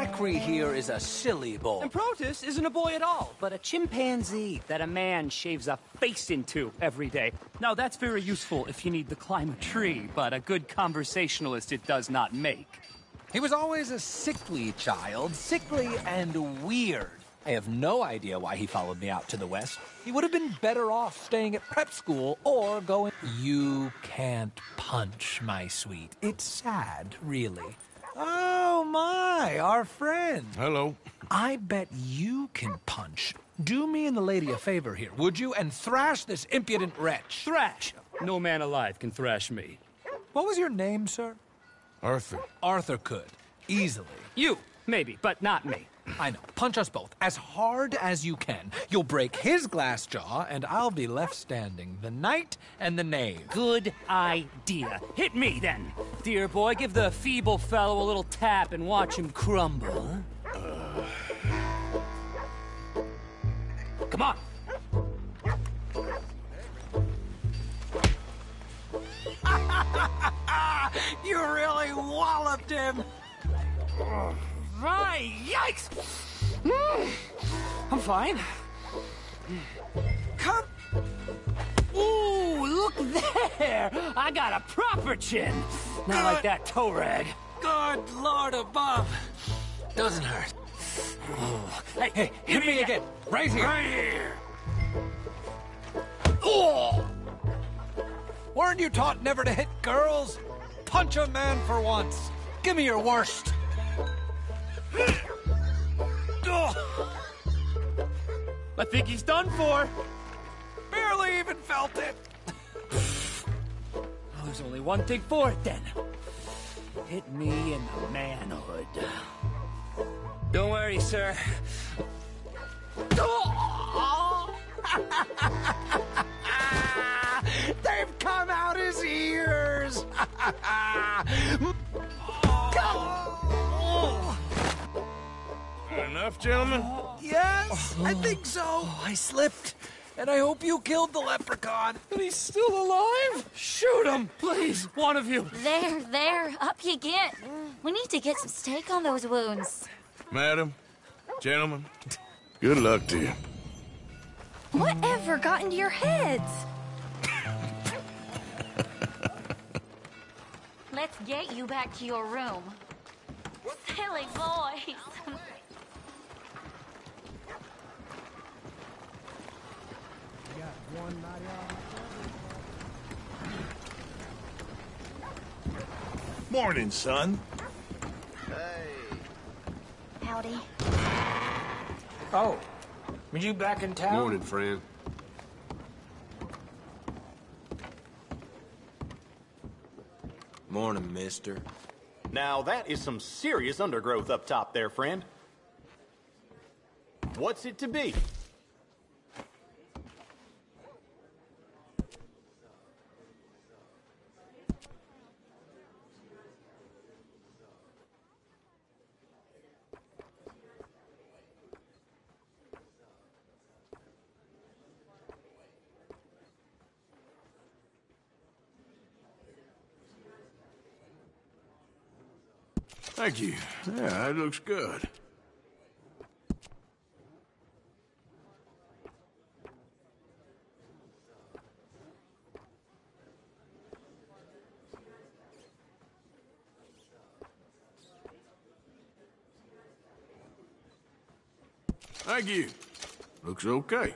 Now, you see, Helen, Acri here is a silly boy. And Protus isn't a boy at all, but a chimpanzee that a man shaves a face into every day. Now, that's very useful if you need to climb a tree, but a good conversationalist it does not make. He was always a sickly child, sickly and weird. I have no idea why he followed me out to the west. He would have been better off staying at prep school or going. You can't punch, my sweet. It's sad, really. Oh my, our friend. Hello. I bet you can punch. Do me and the lady a favor here, would you? And thrash this impudent wretch. Thrash! No man alive can thrash me. What was your name, sir? Arthur. Arthur could. Easily. You, maybe, but not me. I know. Punch us both as hard as you can. You'll break his glass jaw, and I'll be left standing. The knight and the knave. Good idea. Hit me then. Dear boy, give the feeble fellow a little tap and watch him crumble. Right, yikes! Mm, I'm fine. Come. Ooh, look there! I got a proper chin. Not like that toe rag. Good Lord above. Doesn't hurt. Hey, hey, hit me again. Right here. Right here. Oh! Weren't you taught never to hit girls? Punch a man for once. Give me your worst. I think he's done for. barely even felt it. Well, there's only one thing for it then. Hit me in the manhood. Don't worry, sir. They've come out his ears. Enough, gentlemen? yes, I think so. Oh, I slipped. And I hope you killed the leprechaun. And he's still alive? Shoot him, please, one of you. There, there, up you get. We need to get some steak on those wounds. Madam, gentlemen, good luck to you. Whatever got into your heads? Let's get you back to your room. Silly boys. Morning, son. Hey. Howdy. Oh, were you back in town? Morning, friend. Morning, mister. Now, that is some serious undergrowth up top there, friend. What's it to be? Thank you. Yeah, it looks good. Thank you. Looks okay.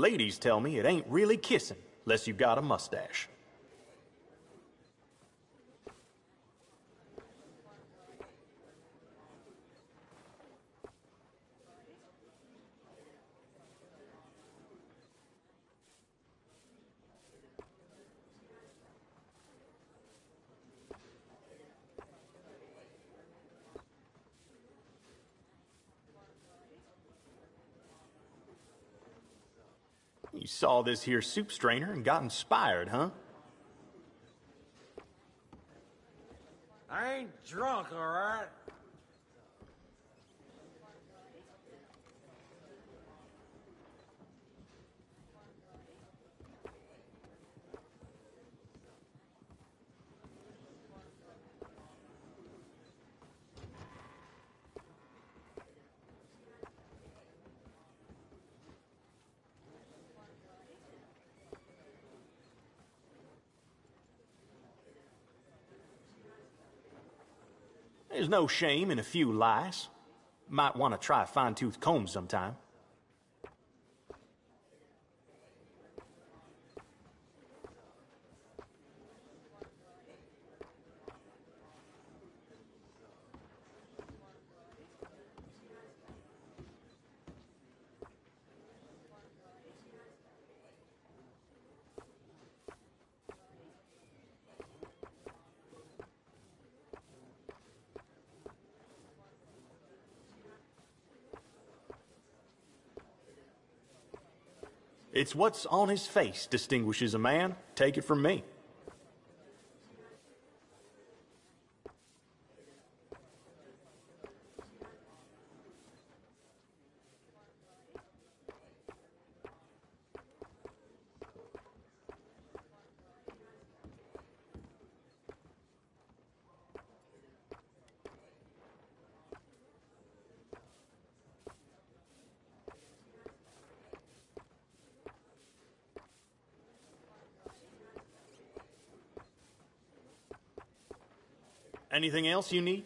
Ladies tell me it ain't really kissing unless you've got a mustache. Saw this here soup strainer and got inspired, huh? I ain't drunk, all right? There's no shame in a few lies. Might want to try a fine tooth comb sometime. It's what's on his face distinguishes a man. Take it from me. Anything else you need?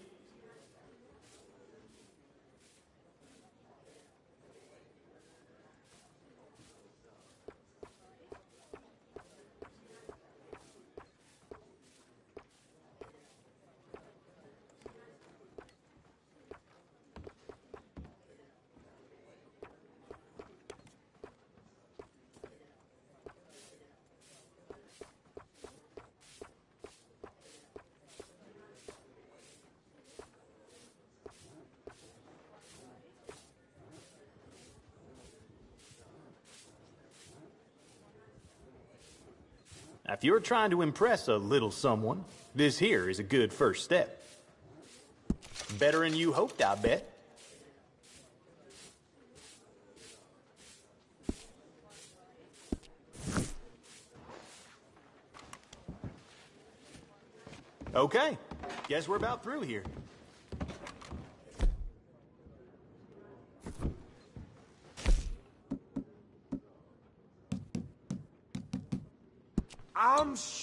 If you're trying to impress a little someone, this here is a good first step. Better than you hoped, I bet. Okay, guess we're about through here.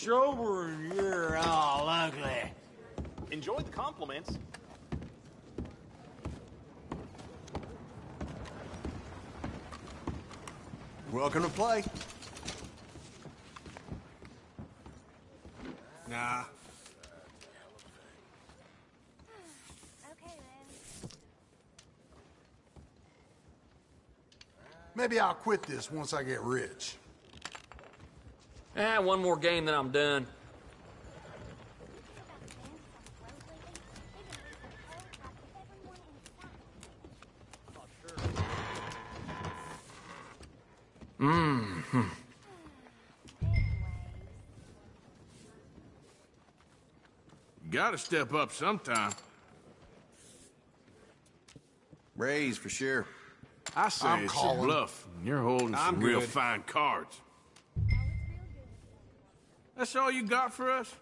Sober and you're oh, all ugly. Enjoy the compliments. Welcome to play. Nah. Okay, then. Maybe I'll quit this once I get rich. Eh, one more game, then I'm done. Mm-hmm. Gotta step up sometime. Raise for sure. I say I'm it's calling. a bluff. You're holding I'm some real fine cards. That's all you got for us?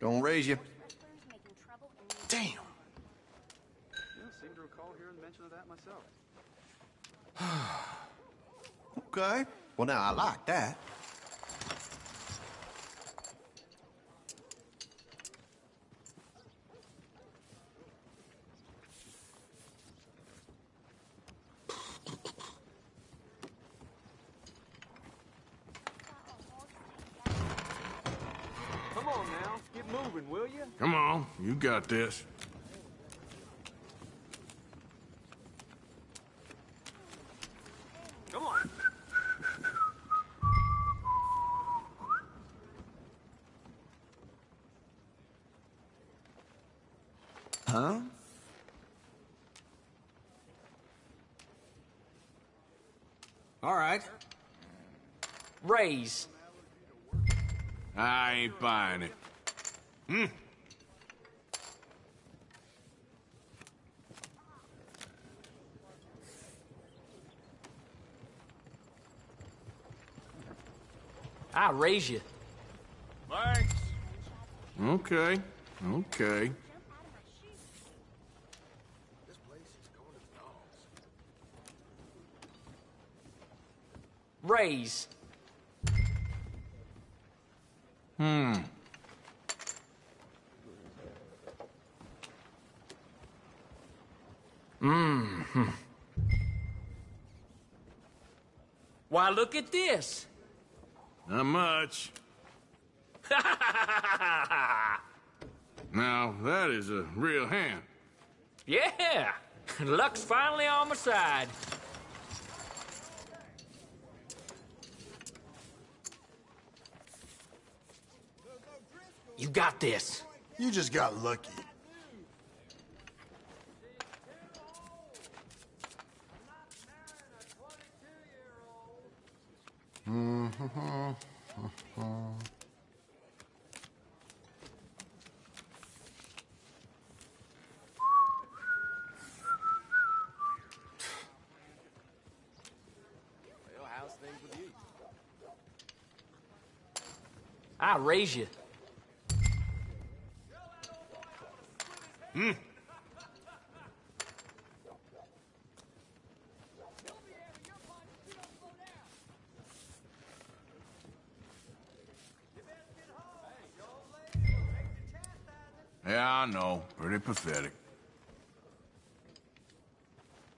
Don't raise you. Damn. seem to recall hearing mention of that myself. Okay. Well, now I like that. Come on now, get moving, will you? Come on, you got this. Come on. Huh? All right. Raise. I ain't buying it. Hmm. I raise you. Thanks. Okay. Okay. Raise. Hmm. Mmm. Why, look at this. Not much. Now, that is a real hand. yeah. Luck's finally on my side. You got this. You just got lucky. Raise you. Hmm. Yeah, I know. Pretty pathetic.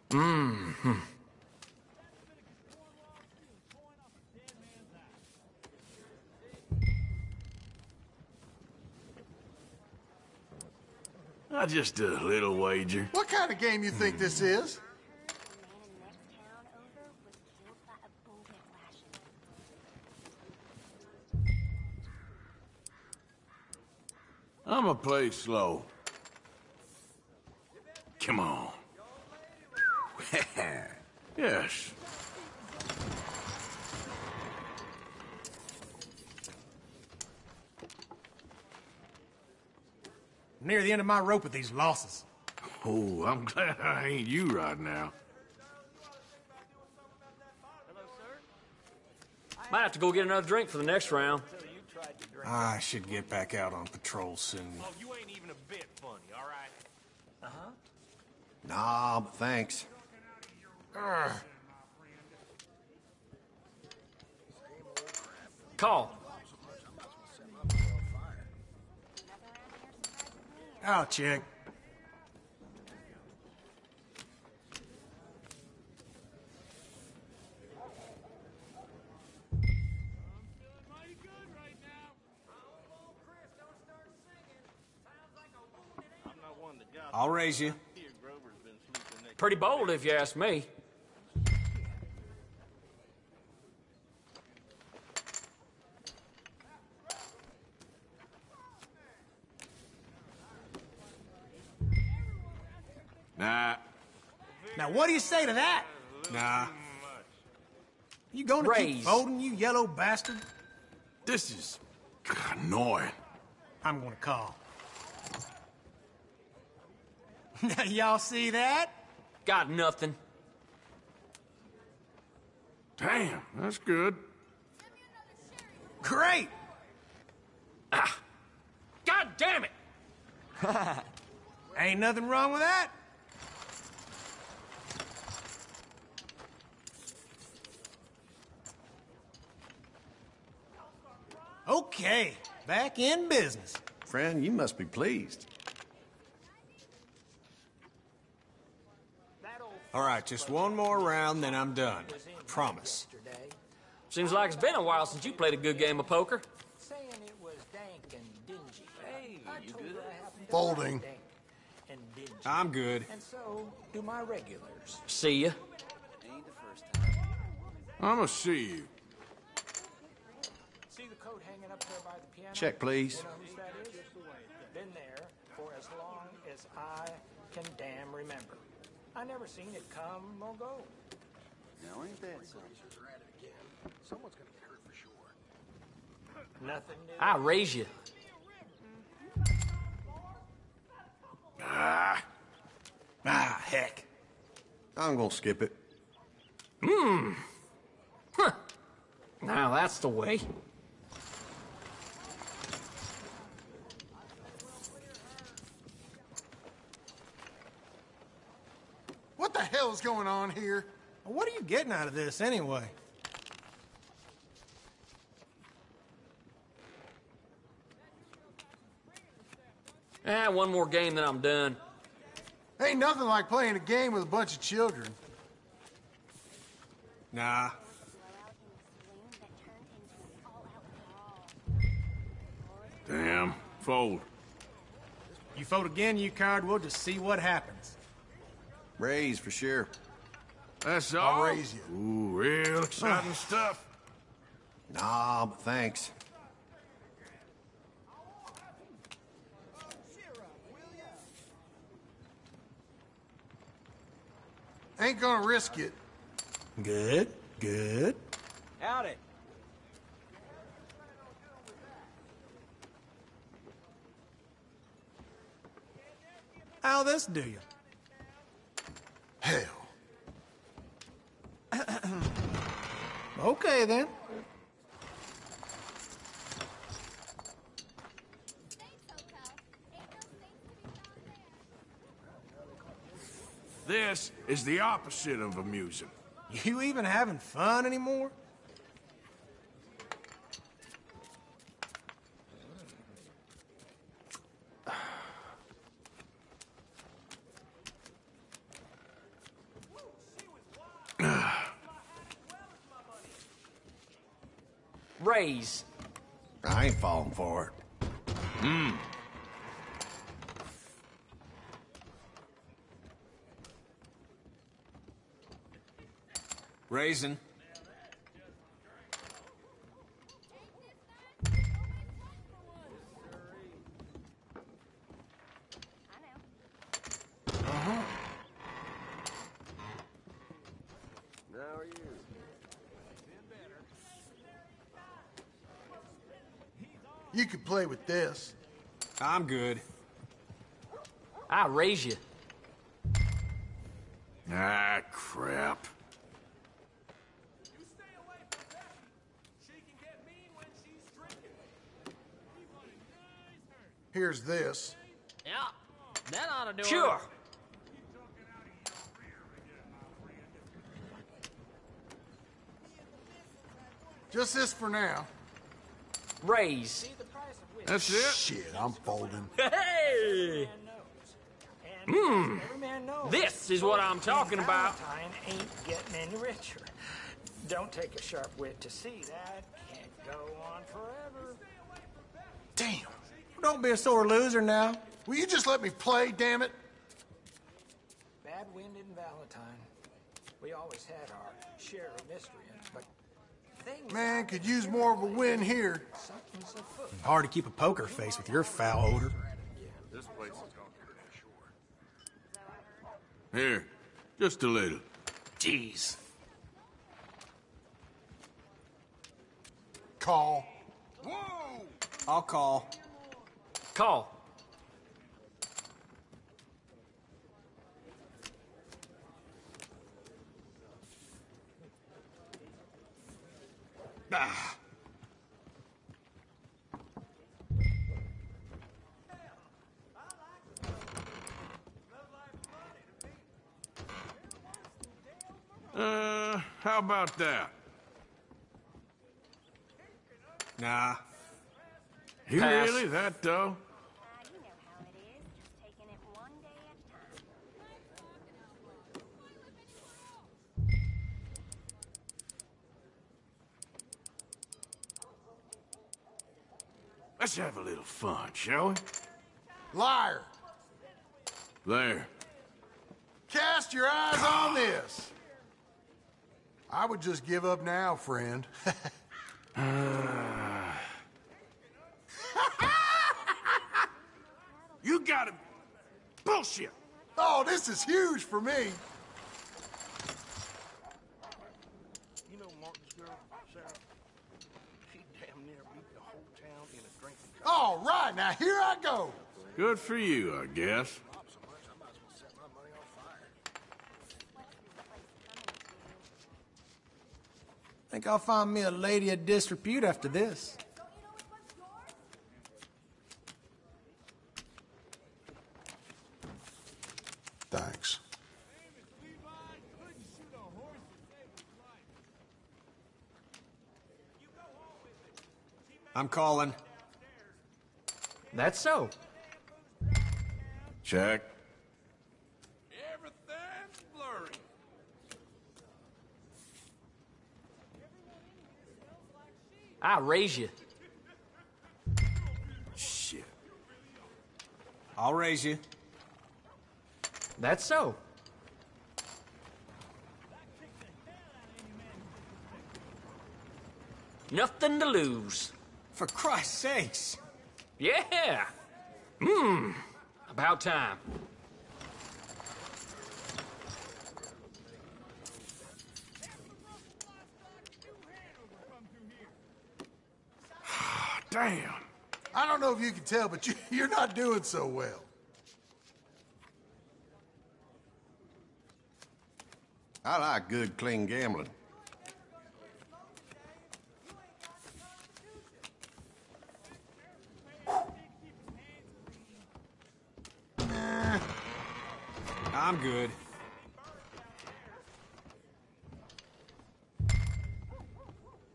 Mmm. Just a little wager. What kind of game you think this is? I'ma play slow. Come on. yes. Near the end of my rope with these losses. Oh, I'm glad I ain't you right now. Might have to go get another drink for the next round. I should get back out on patrol soon. Oh, you ain't even a bit funny, all right? Uh-huh. Nah, but thanks. Call. Oh, I'll check. I'll raise you. Pretty bold, if you ask me. You say to that? Nah. You gonna keep Raise. folding, you yellow bastard? This is annoying. I'm gonna call. Now, y'all see that? Got nothing. Damn, that's good. Great! Ah. God damn it! Ain't nothing wrong with that. Okay, back in business. Friend, you must be pleased. All right, just one more round, then I'm done. I Promise. Seems like it's been a while since you played a good game of poker. Saying it was dank and dingy. Hey, you good? Folding. I'm good. And so do my regulars. See ya. I'ma see you. See the coat hanging up there by the piano? Check, please. You know whose that is? Been there for as long as as I can damn remember. I never seen it come or go. Now ain't that something? Someone's gonna get hurt for sure. Nothing new. I raise you. Ah. Ah, heck. I'm gonna skip it. Hmm. Huh. Now that's the way. What the hell is going on here? What are you getting out of this anyway? Ah, one more game, then I'm done. Ain't nothing like playing a game with a bunch of children. Nah. Damn. Fold. You fold again, you card, we'll just see what happens. Raise for sure. That's all? I'll all? raise you. Ooh, real exciting stuff. Nah, but thanks. Ain't gonna risk it. Good, good. Howdy. How this do you? Hell. Okay then. This is the opposite of amusing. You even having fun anymore? I ain't falling for it. Hmm. Raisin. You could play with this. I'm good. I raise you. Ah, crap. Here's this. Yeah. That ought to do Sure. it. Just this for now. Raise. That's it? Shit, I'm folding. Hey! Hmm. Every man knows. This is what I'm talking about. Valentine ain't getting any richer. Don't take a sharp wit to see that. Can't go on forever. Damn. Don't be a sore loser now. Will you just let me play, damn it? Bad wind in Valentine. We always had our share of mystery, but things Man, could use more of a win here. Hard to keep a poker face with your foul odor. This place is gonna Here, just a little. Jeez. Call. Whoa! I'll call. Call. Ah. Uh, how about that? Nah. You Pass. really that though? Let's have a little fun, shall we? Liar. There. Cast your eyes on this. I would just give up now, friend. You got him. Bullshit. Oh, this is huge for me. You know Martin's girl, Sarah? She damn near beat the whole town in a drinking All right, now here I go. Good for you, I guess. Think I'll find me a lady of disrepute after this. Thanks. I'm calling. That's so. Check. Everything's blurry. I raise you. Shit. I'll raise you. That's so. Nothing to lose. For Christ's sakes. Yeah. Mmm. About time. Damn. I don't know if you can tell, but you, you're not doing so well. I like good, clean gambling. I'm good.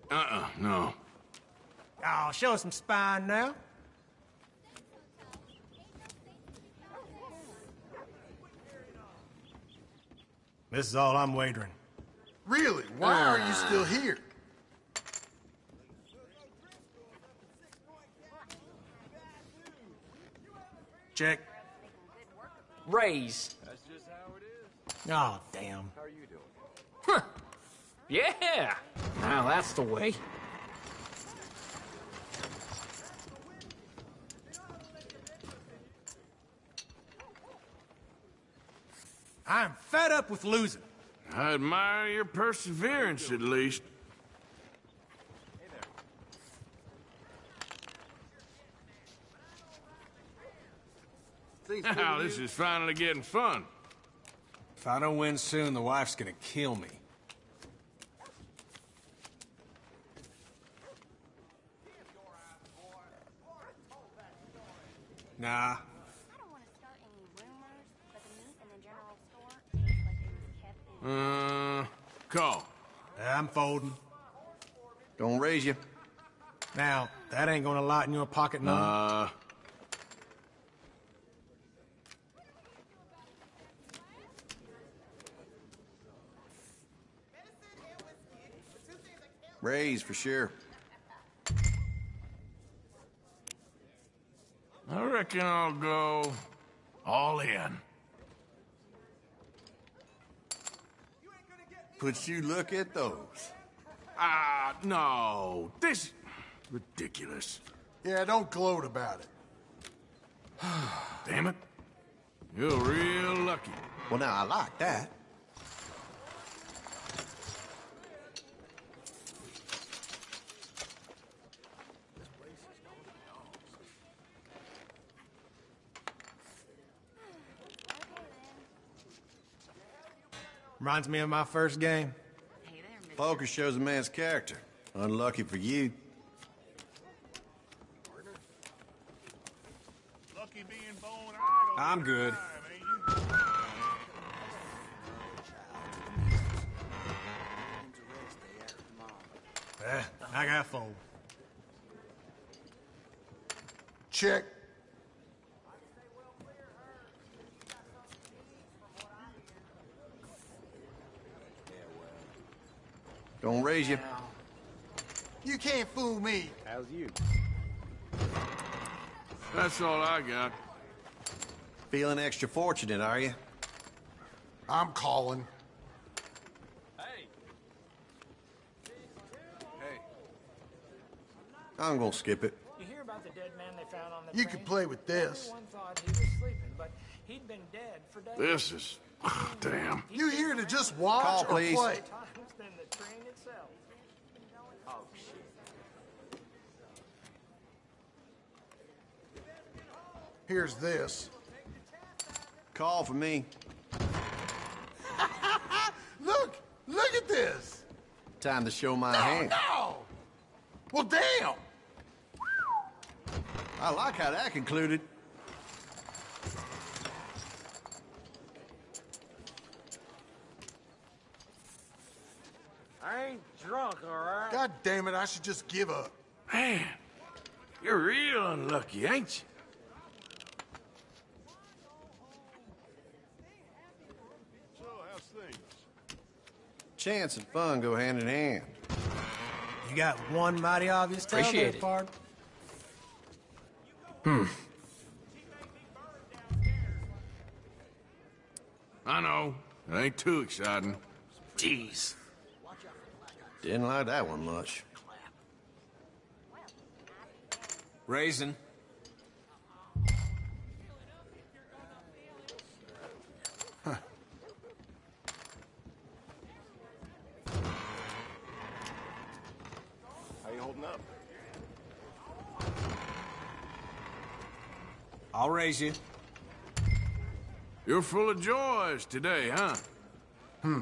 Uh-uh, no. Oh, show some spine now. This is all I'm wagering. Really? Why are you still here? Check. Raise. Oh, damn. How are you doing? Huh. Yeah. Now that's the way. I'm fed up with losing. I admire your perseverance, at least. Now, this is finally getting fun. If I don't win soon, the wife's gonna kill me. Nah. I don't want to start any rumors, but the meat in the general store tastes like it was kept in. Uh, call. I'm folding. Don't raise you. Now, that ain't gonna lighten your pocket none. Uh, Raise for sure. I reckon I'll go all in. But you look at those. Ah, no. This ridiculous. Yeah, don't gloat about it. Damn it. You're real lucky. Well, now, I like that. Reminds me of my first game. Poker shows a man's character. Unlucky for you. Lucky being born idle. I'm good. Eh, I got fold. Check. Don't raise you. You can't fool me. How's you? That's all I got. Feeling extra fortunate, are you? I'm calling. Hey. Hey. I'm gonna skip it. You hear about the dead man they found on the You train? could play with this. Everyone thought he was sleeping, but He'd been dead for days. This is. Damn. You here to just watch Call, or please. play? Times than the train itself. Oh. Here's this. Call for me. Look! Look at this! Time to show my No, hand. no! Well, damn! I like how that concluded. I ain't drunk, all right? God damn it, I should just give up. Man, you're real unlucky, ain't you? So, how's things? Chance and fun go hand in hand. You got one mighty obvious tell Appreciate there, it. Pard. Hmm. I know. It ain't too exciting. Jeez. Didn't like that one much. Raisin. How you holding up? I'll raise you. You're full of joys today, huh? Hmm.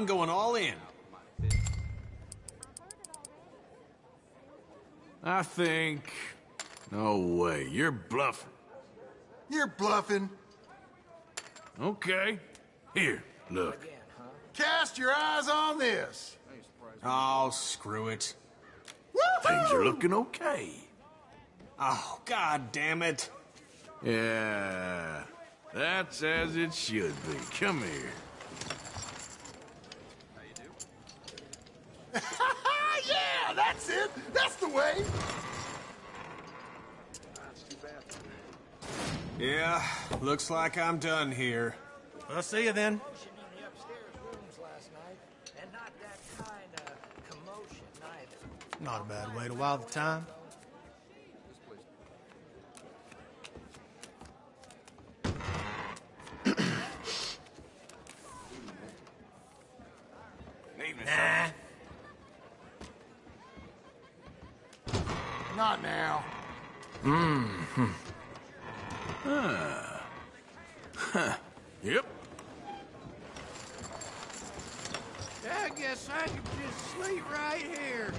I'm going all in. I think. No way. You're bluffing. You're bluffing. Okay. Here, look. Cast your eyes on this. Oh, screw it. Things are looking okay. Oh, god damn it. Yeah. That's as it should be. Come here. yeah, that's it. That's the way. Yeah, looks like I'm done here. I'll see you then. In the upstairs rooms last night, and not that kind of commotion either. Not a bad way to while the time. Nah. Not now. Mm-hmm. Ah. Huh. Yep. I guess I could just sleep right here.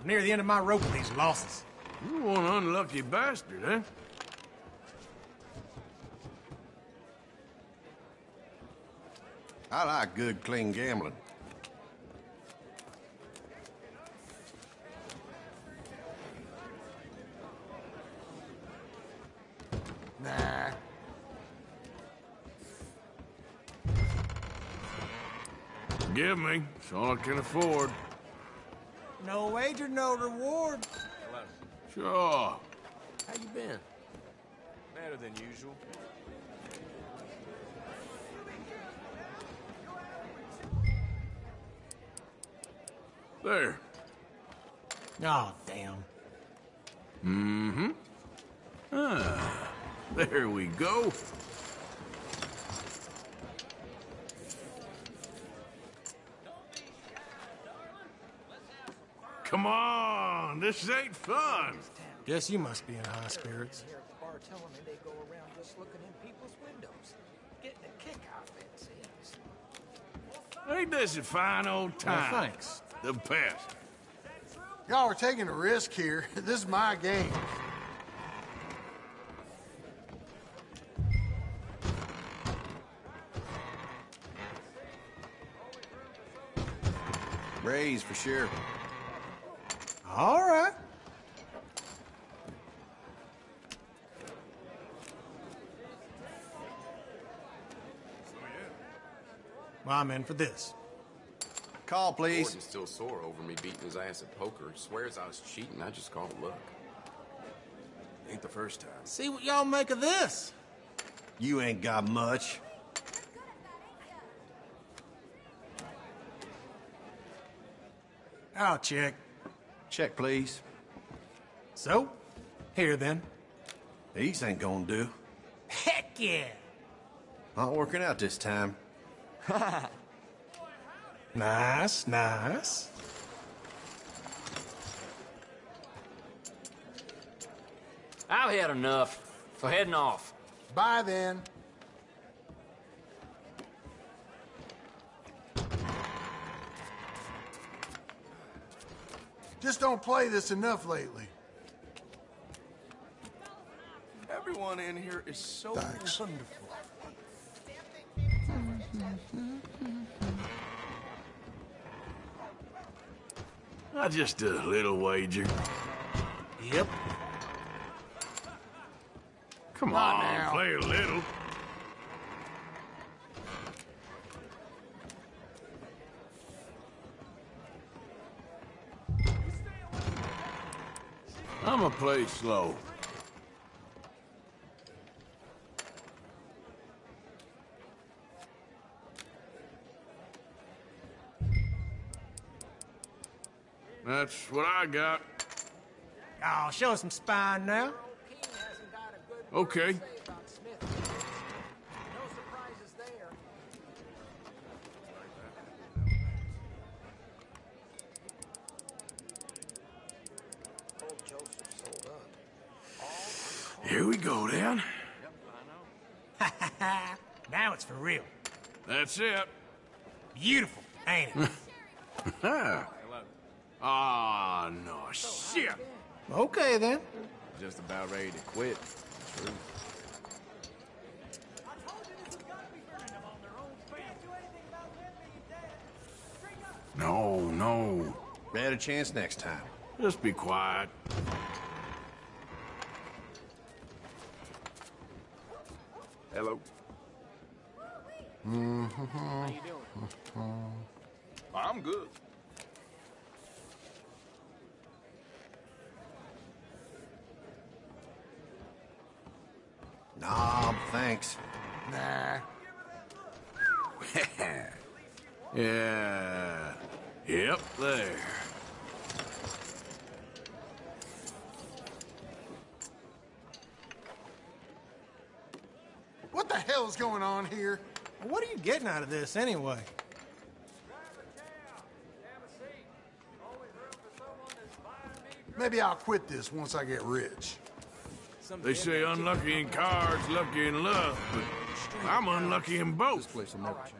I'm near the end of my rope with these losses. You one unlucky bastard, eh? I like good, clean gambling. Nah. Give me. It's all I can afford. No wager, no reward. Sure. How you been? Better than usual. There. Oh, damn. Mm-hmm. Ah, there we go. Come on, this ain't fun. Guess you must be in high spirits. Here at the bar telling me they go around just looking in people's windows, getting a kick out of it, seems. Ain't this a fine old time? Well, thanks. The best. Y'all are taking a risk here. This is my game. Raise for sure. All right. Well, I'm in for this. Call, please. Gordon's still sore over me beating his ass at poker. Swears I was cheating. I just called luck. Ain't the first time. See what y'all make of this. You ain't got much. I'll check. Check, please. So, here then. These ain't gonna do. Heck yeah! Not working out this time. Nice, nice. I've had enough. So heading off. Bye then. Just don't play this enough lately. Everyone in here is so wonderful. Uh, just a little wager. Yep. Come Not on, now. play a little. I'ma play slow. That's what I got. Oh, show some spine now. Okay. Here we go, then. now it's for real. That's it. Beautiful, ain't it? Ah, no shit. okay then. Just about ready to quit. True. No, no. Better chance next time. Just be quiet. How you doing? I'm good. Nah, thanks. Nah. yeah. Yep, there. What the hell is going on here? What are you getting out of this anyway? Maybe I'll quit this once I get rich. They say unlucky in cards, lucky in love, but I'm unlucky in both. This place will never change.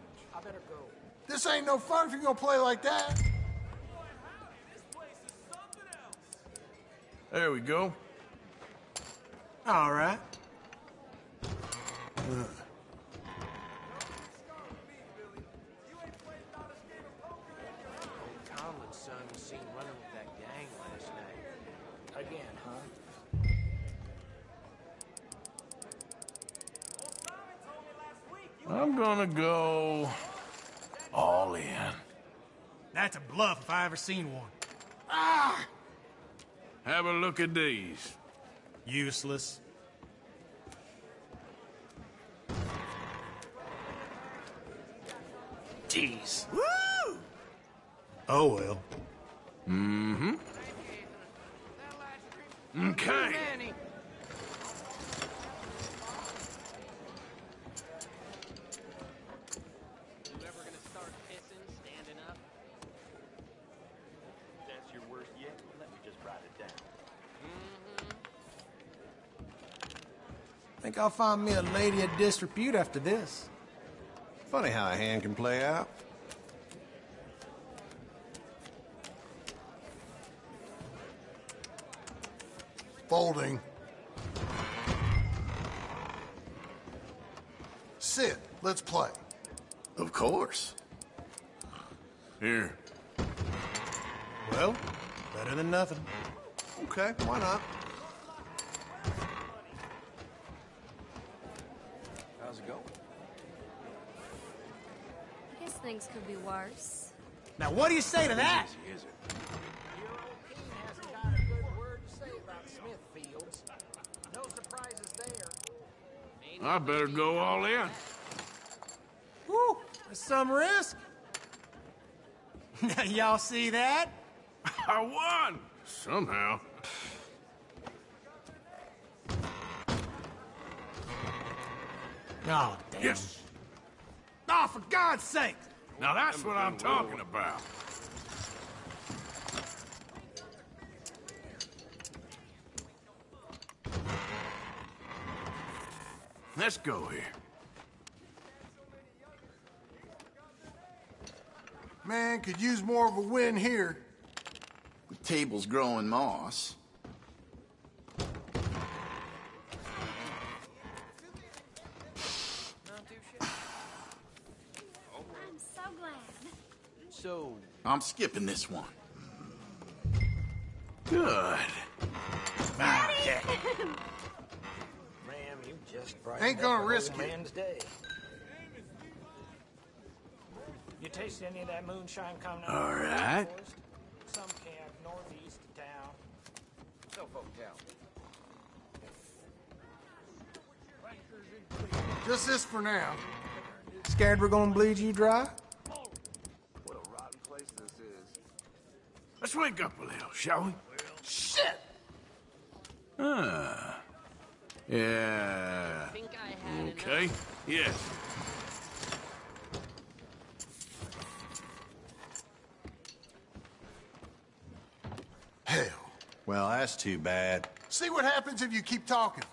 This ain't no fun if you're gonna play like that. There we go. All right. Bluff if I ever seen one. Ah! Have a look at these. Useless. Jeez. Woo! Oh well. Mm-hmm. Okay. You ever gonna start pissing standing up? That's your worst yet? Let me just write it down. Think I'll find me a lady of disrepute after this. Funny how a hand can play out. Folding. Sit. Let's play. Of course. Here. Well, better than nothing. Okay, why not? How's it going? I guess things could be worse. Now, what do you say to that? hasn't got a good word to say about Smithfields. No surprises there. I better go all in. Whew, there's some risk. Now, y'all see that? I won! Somehow. Oh, damn. Yes. Oh, for God's sake! Now that's what I'm talking about. Let's go here. Man, could use more of a win here. The table's growing moss. I'm so glad. So. I'm skipping this one. Good. Ah. Ma'am, you just brightened Ain't gonna risk it. man's day. You taste any of that moonshine coming out All of the right. Some camp northeast of town. So folk tell. Just this for now. Scared we're gonna bleed you dry? What a rotten place this is. Let's wake up a little, shall we? Shit! Ah. Yeah. Okay. Yes. Hell. Well, that's too bad. See what happens if you keep talking.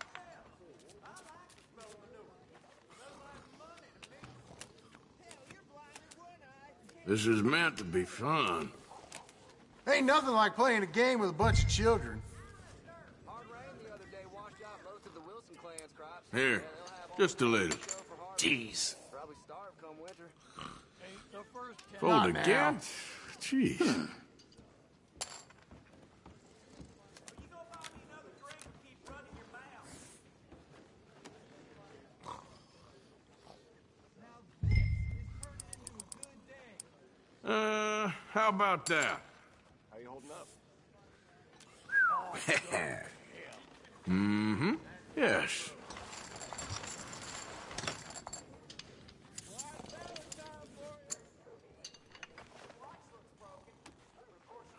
This is meant to be fun. Ain't nothing like playing a game with a bunch of children. Here, just a little. Jeez. Fold Not again? now. Jeez. Uh, how about that? How you holding up? mm-hmm. Yes.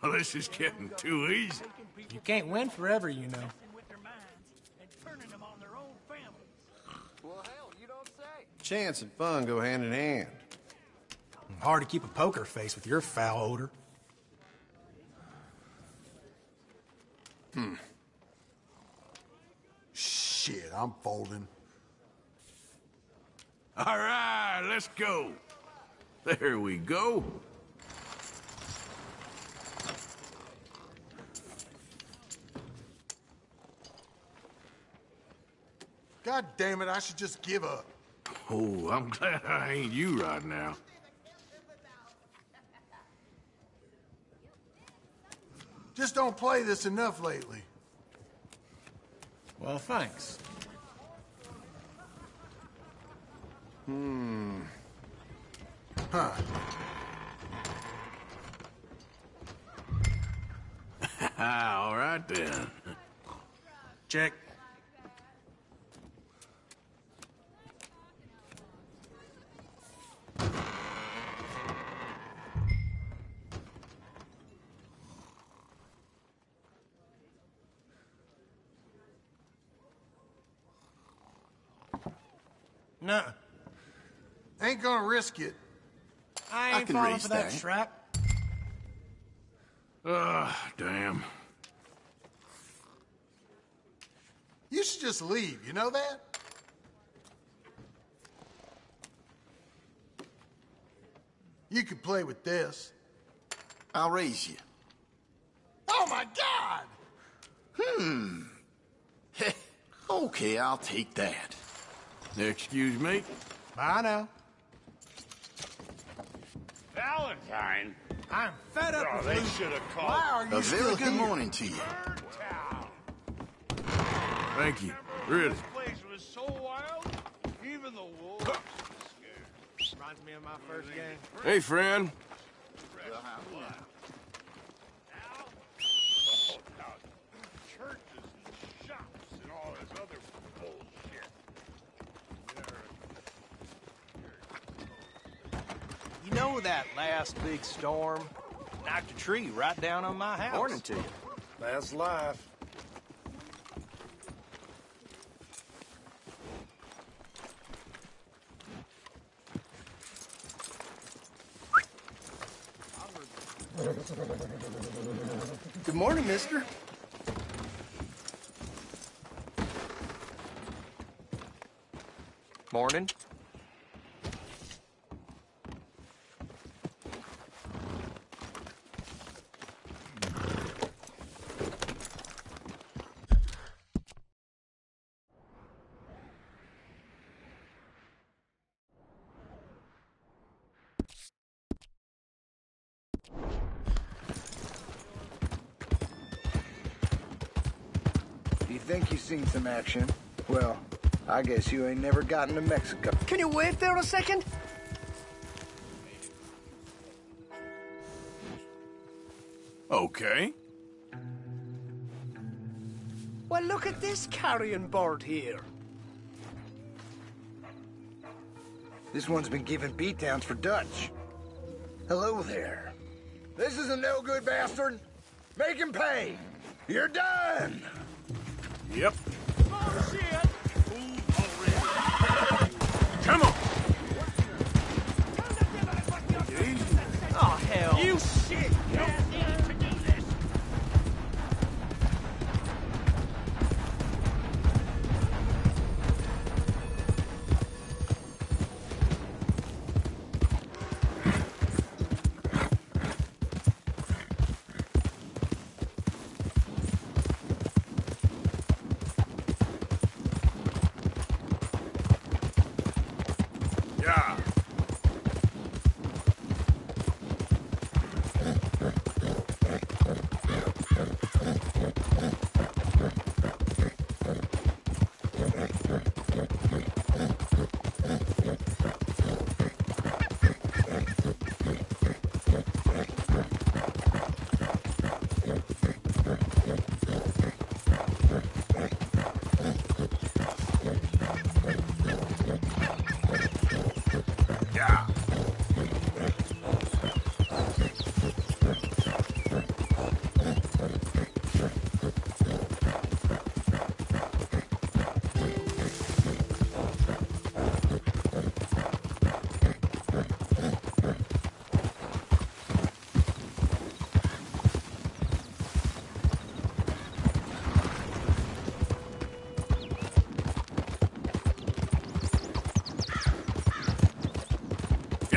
Well, this is getting too easy. You can't win forever, you know. Well, hell, you don't say. Chance and fun go hand in hand. Hard to keep a poker face with your foul odor. Hmm. Shit, I'm folding. All right, let's go. There we go. God damn it, I should just give up. Oh, I'm glad I ain't you right now. Just don't play this enough lately. Well, thanks. Hmm. Huh. All right then. Check. Risk it. I I can falling raise for that, that. strap. Ah, damn. You should just leave, you know that? You could play with this. I'll raise you. Oh my god! Hmm. okay, I'll take that. Excuse me? Bye now. Valentine? I'm fed up Oh, with they should have called. Why are you A still very good here? morning to you. Thank you. Really. This place was so wild, even the wolves were scared. Reminds me of my first game. Hey, friend. Know that last big storm knocked a tree right down on my house. Morning to you. That's life. Good morning, mister. Morning. Seen some action? Well, I guess you ain't never gotten to Mexico. Can you wait there a second? Okay. Well, look at this carrion bird here. This one's been giving beatdowns for Dutch. Hello there. This is a no-good bastard. Make him pay. You're done.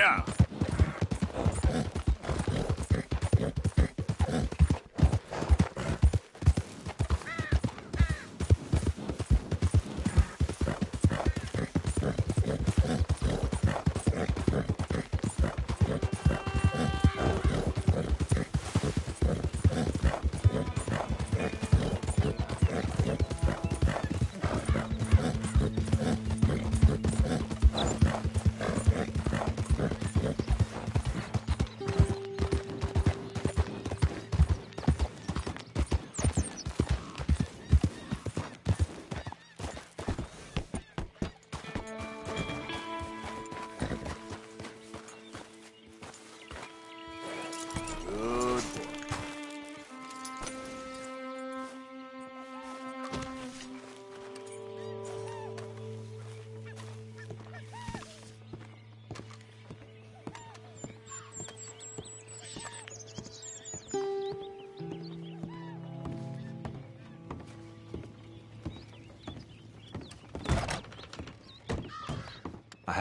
Yeah.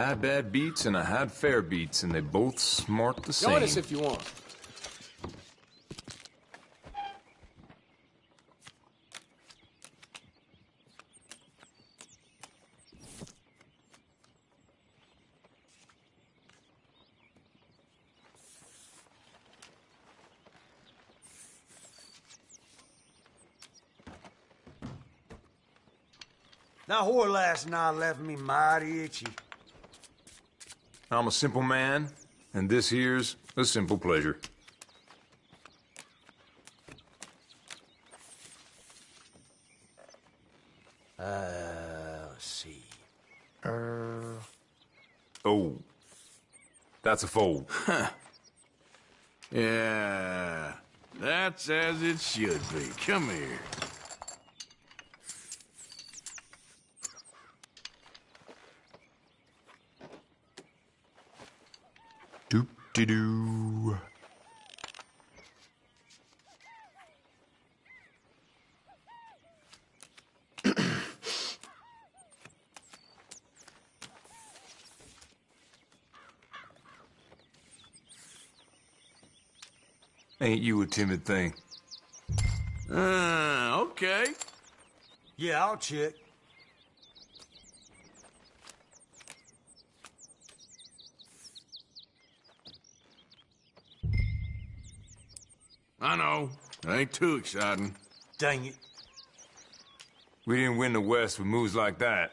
Had bad beats and I had fair beats, and they both smart the same. Join us if you want. That whore last night left me mighty itchy. I'm a simple man, and this here's a simple pleasure. Uh, let's see. Er, Oh, That's a fold. Yeah, that's as it should be. Come here. Doop de doo. Ain't you a timid thing? Uh, okay. Yeah, I'll check. I know. It ain't too exciting. Dang it. We didn't win the West with moves like that.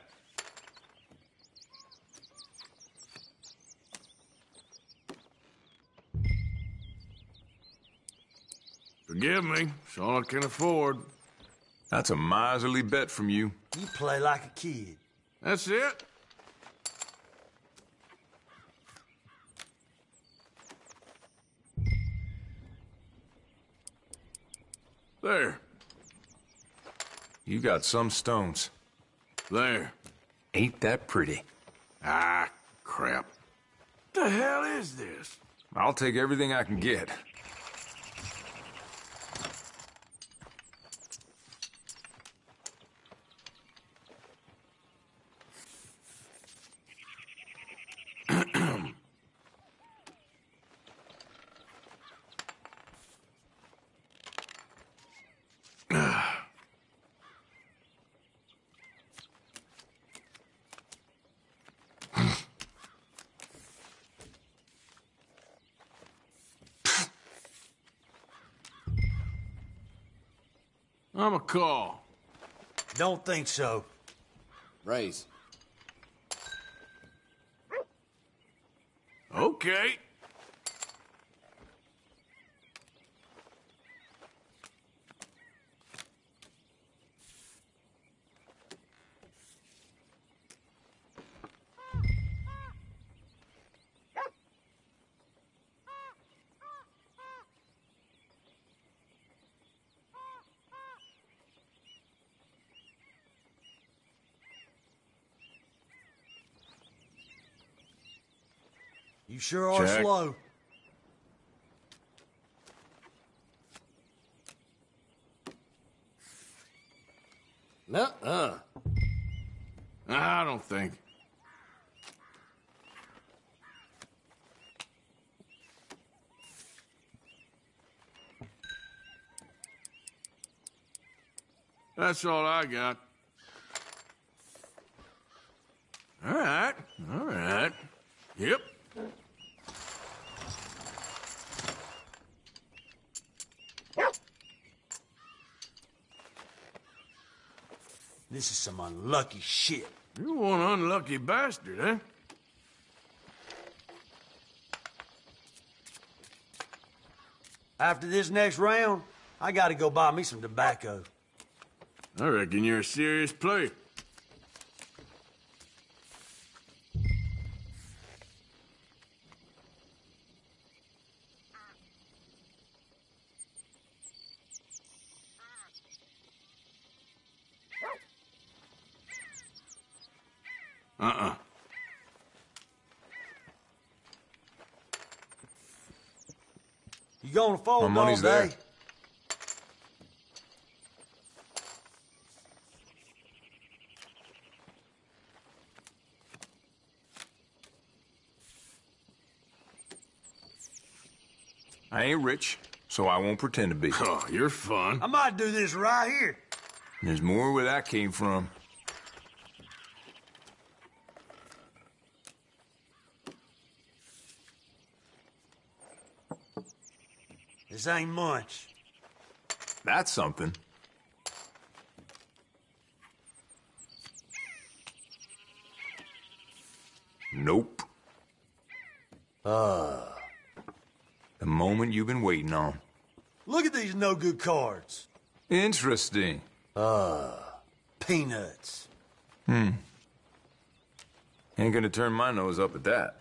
Forgive me. It's all I can afford. That's a miserly bet from you. You play like a kid. That's it. There. You got some stones. There. Ain't that pretty? Ah, crap. What the hell is this? I'll take everything I can get. I'm a call. Don't think so. Raise. Okay. You sure are Check. slow. Nuh-uh. I don't think. That's all I got. All right, all right. Yep. This is some unlucky shit. You one unlucky bastard, eh? After this next round, I gotta go buy me some tobacco. I reckon you're a serious player. Gonna fold My money's all day? there. I ain't rich, so I won't pretend to be. Oh, you're fun. I might do this right here. There's more where that came from. This ain't much. That's something. Nope. Uh, The moment you've been waiting on. look at these no good cards. Interesting. Uh, peanuts. Hmm. Ain't gonna turn my nose up at that.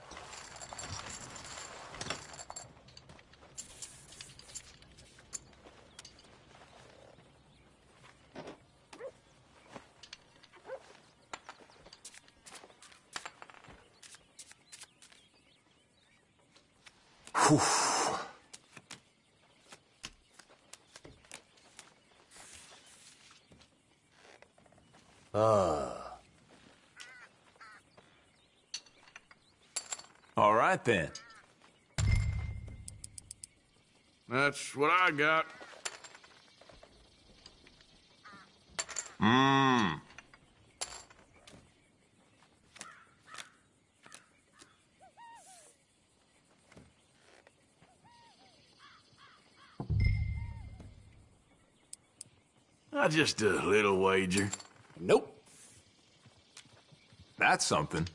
Whew. Uh. All right then. That's what I got. Mmm. Not just a little wager. Nope. That's something.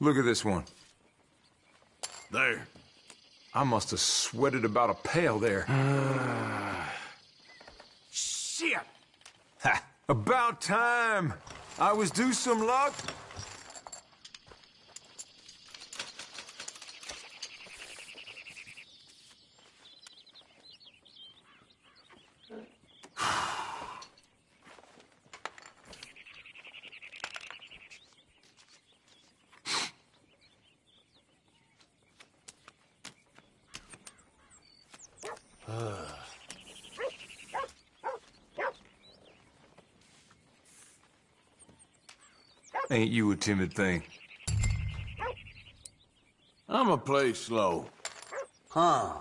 Look at this one. There. I must have sweated about a pail there. Shit! Ha! About time! I was due some luck. Ain't you a timid thing? I'm a play slow. Huh.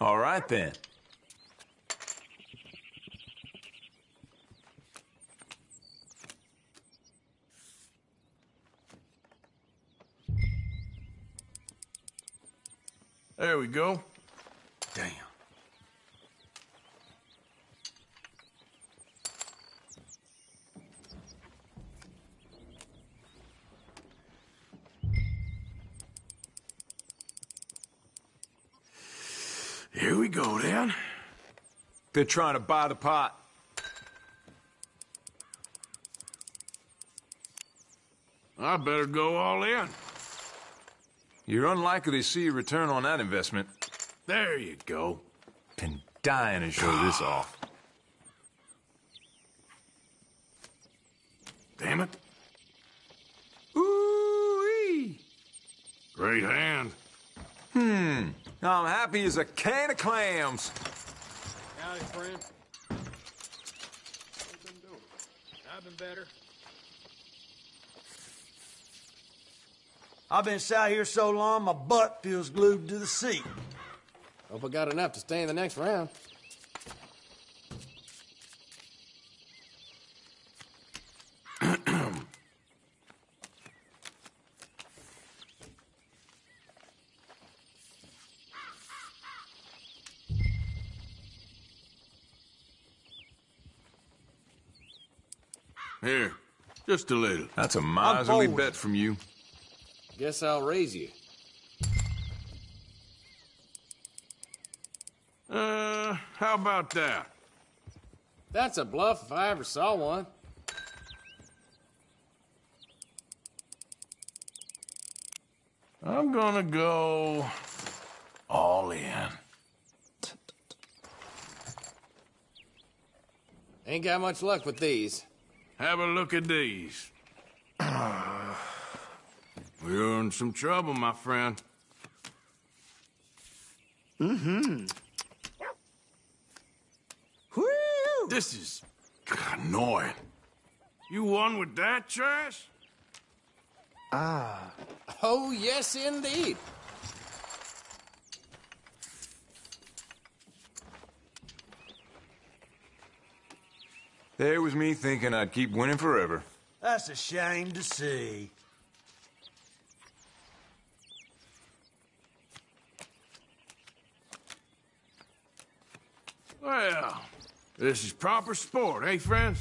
All right then. There we go. They're trying to buy the pot. I better go all in. You're unlikely to see a return on that investment. There you go. Been dying to show this off. Damn it. Ooh-wee! Great hand. Hmm. I'm happy as a can of clams. Howdy, friend. What you been doing? I've been better. I've been sat here so long, my butt feels glued to the seat. Hope I got enough to stay in the next round. Here, just a little. That's a miserly bet from you. Guess I'll raise you. Uh, how about that? That's a bluff if I ever saw one. I'm gonna go all in. Ain't got much luck with these. Have a look at these. We're in some trouble, my friend. Mm-hmm. This is annoying. You won with that trash? Ah. Oh, yes, indeed. There was me thinking I'd keep winning forever. That's a shame to see. Well, this is proper sport, eh, friends?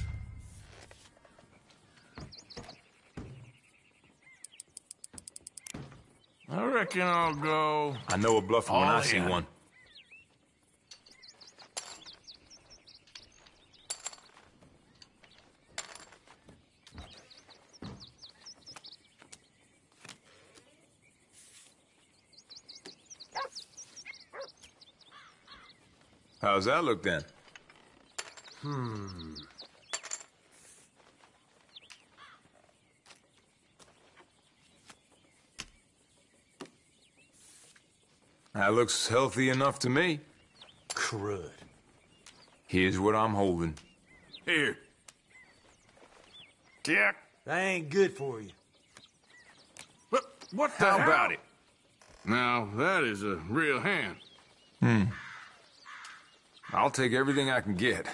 I reckon I'll go. I know a bluff when I All see one. How's that look then? Hmm. That looks healthy enough to me. Crud. Here's what I'm holding. Here. Jack. That ain't good for you. What, what the How hell? about it? Now, that is a real hand. Hmm. I'll take everything I can get.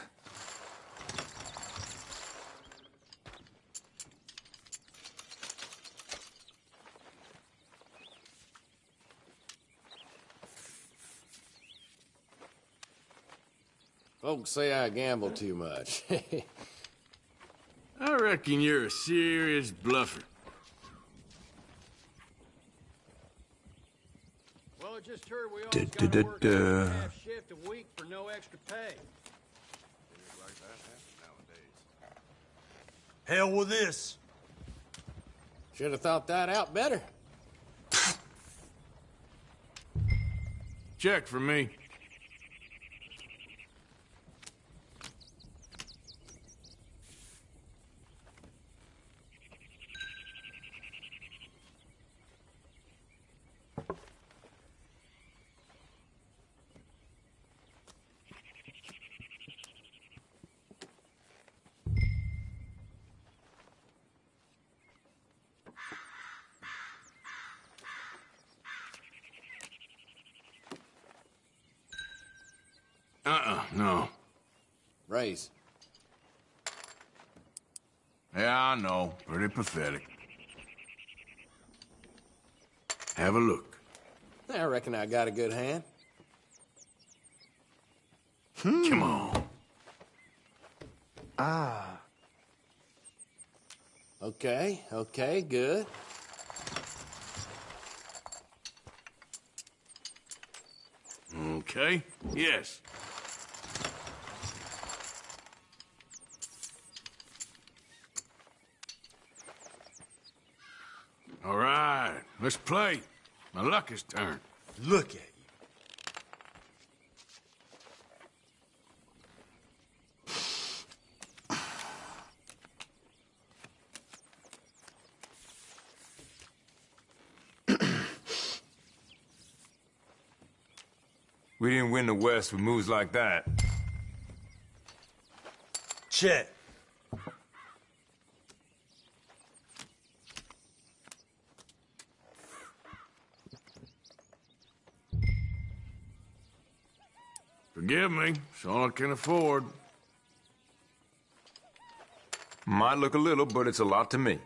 Folks say I gamble too much. I reckon you're a serious bluffer. Well, I just heard we all Da- gotta da- work da- a da. half shift a week for no extra pay. Hell with this. Should have thought that out better. Check for me. Uh-uh, no. Raise. Yeah, I know. Pretty pathetic. Have a look. I reckon I got a good hand. Come on. Ah. Okay, okay, good. Okay. Yes. All right. Let's play. My luck is turned. Look at you. We didn't win the West with moves like that. Check. I can afford. Might look a little, but it's a lot to me.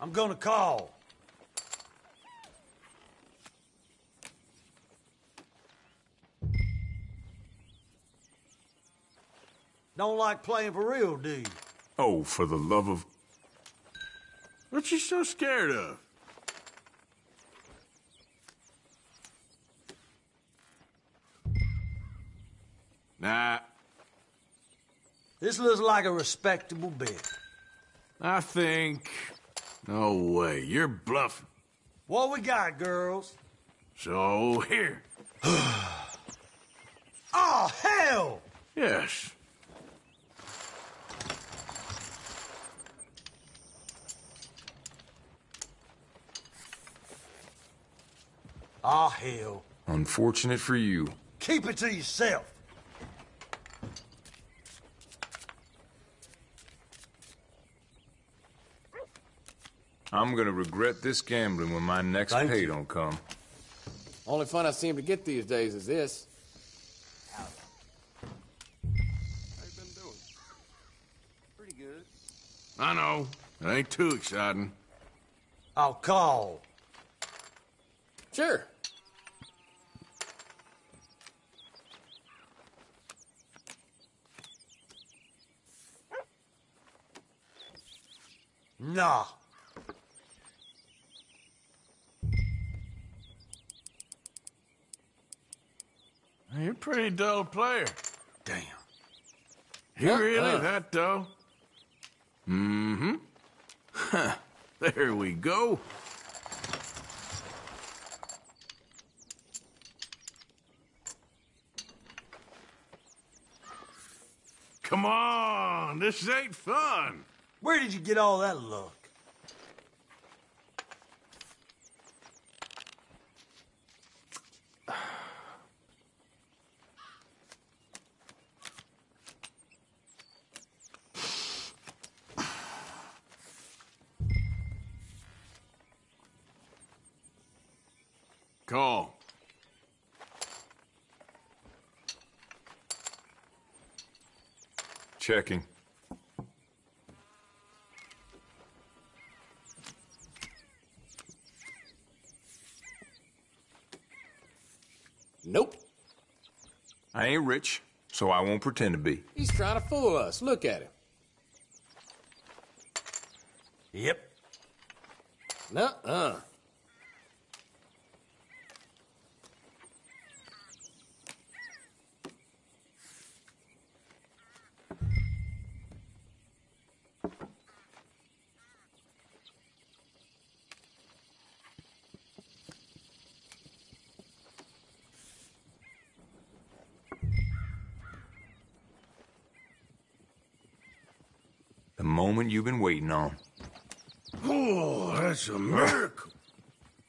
I'm gonna call. Don't like playing for real, do you? Oh, for the love of... What you so scared of? This looks like a respectable bid. I think... No way. You're bluffing. What we got, girls? So, here. Oh, hell! Yes. Oh, hell. Unfortunate for you. Keep it to yourself. I'm gonna regret this gambling when my next Thank pay you. don't come. Only fun I seem to get these days is this. How you been doing? Pretty good. I know. It ain't too exciting. I'll call. Sure. Nah. You're a pretty dull player. Damn. You yeah, really uh. that dull? Mm-hmm. Huh. There we go. Come on, this ain't fun. Where did you get all that love? Checking. Nope. I ain't rich, so I won't pretend to be. He's trying to fool us. Look at him. Yep. Nuh-uh. On. Oh, that's a miracle.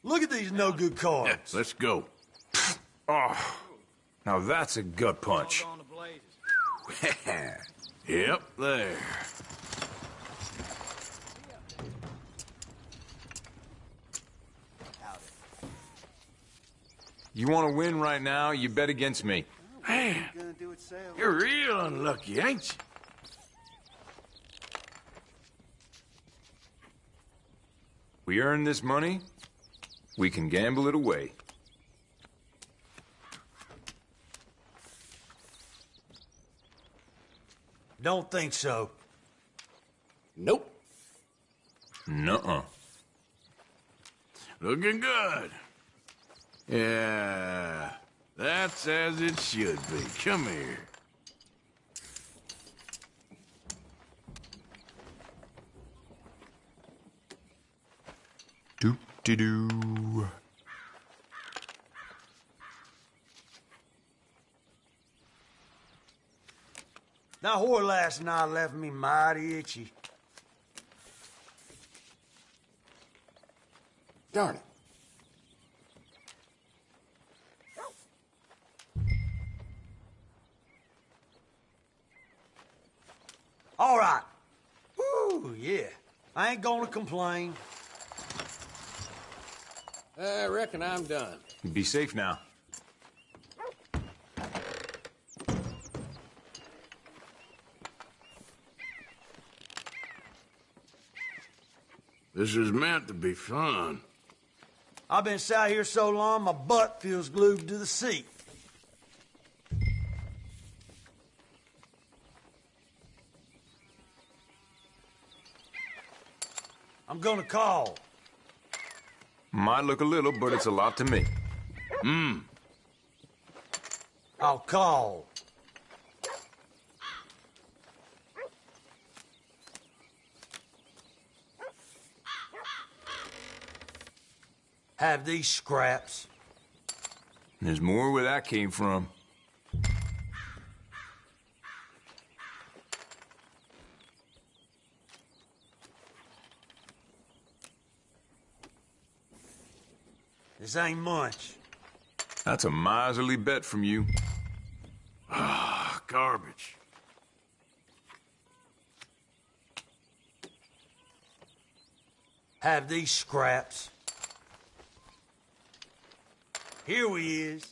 Look at these no good cards. Let's go. Oh, now that's a gut punch. yep, there. You want to win right now, you bet against me. Man, you're real unlucky, ain't you? We earn this money, we can gamble it away. Don't think so. Nope. Nuh-uh. Looking good. Yeah, that's as it should be. Come here. Doop-de-doo. That whore last night left me mighty itchy. Darn it. All right. Ooh, yeah. I ain't gonna complain. Uh, I reckon I'm done. Be safe now. This is meant to be fun. I've been sat here so long, my butt feels glued to the seat. I'm gonna call. Might look a little, but it's a lot to me. Hmm. I'll call. Have these scraps. There's more where that came from. This ain't much. That's a miserly bet from you. Ah, garbage. Have these scraps. Here we is.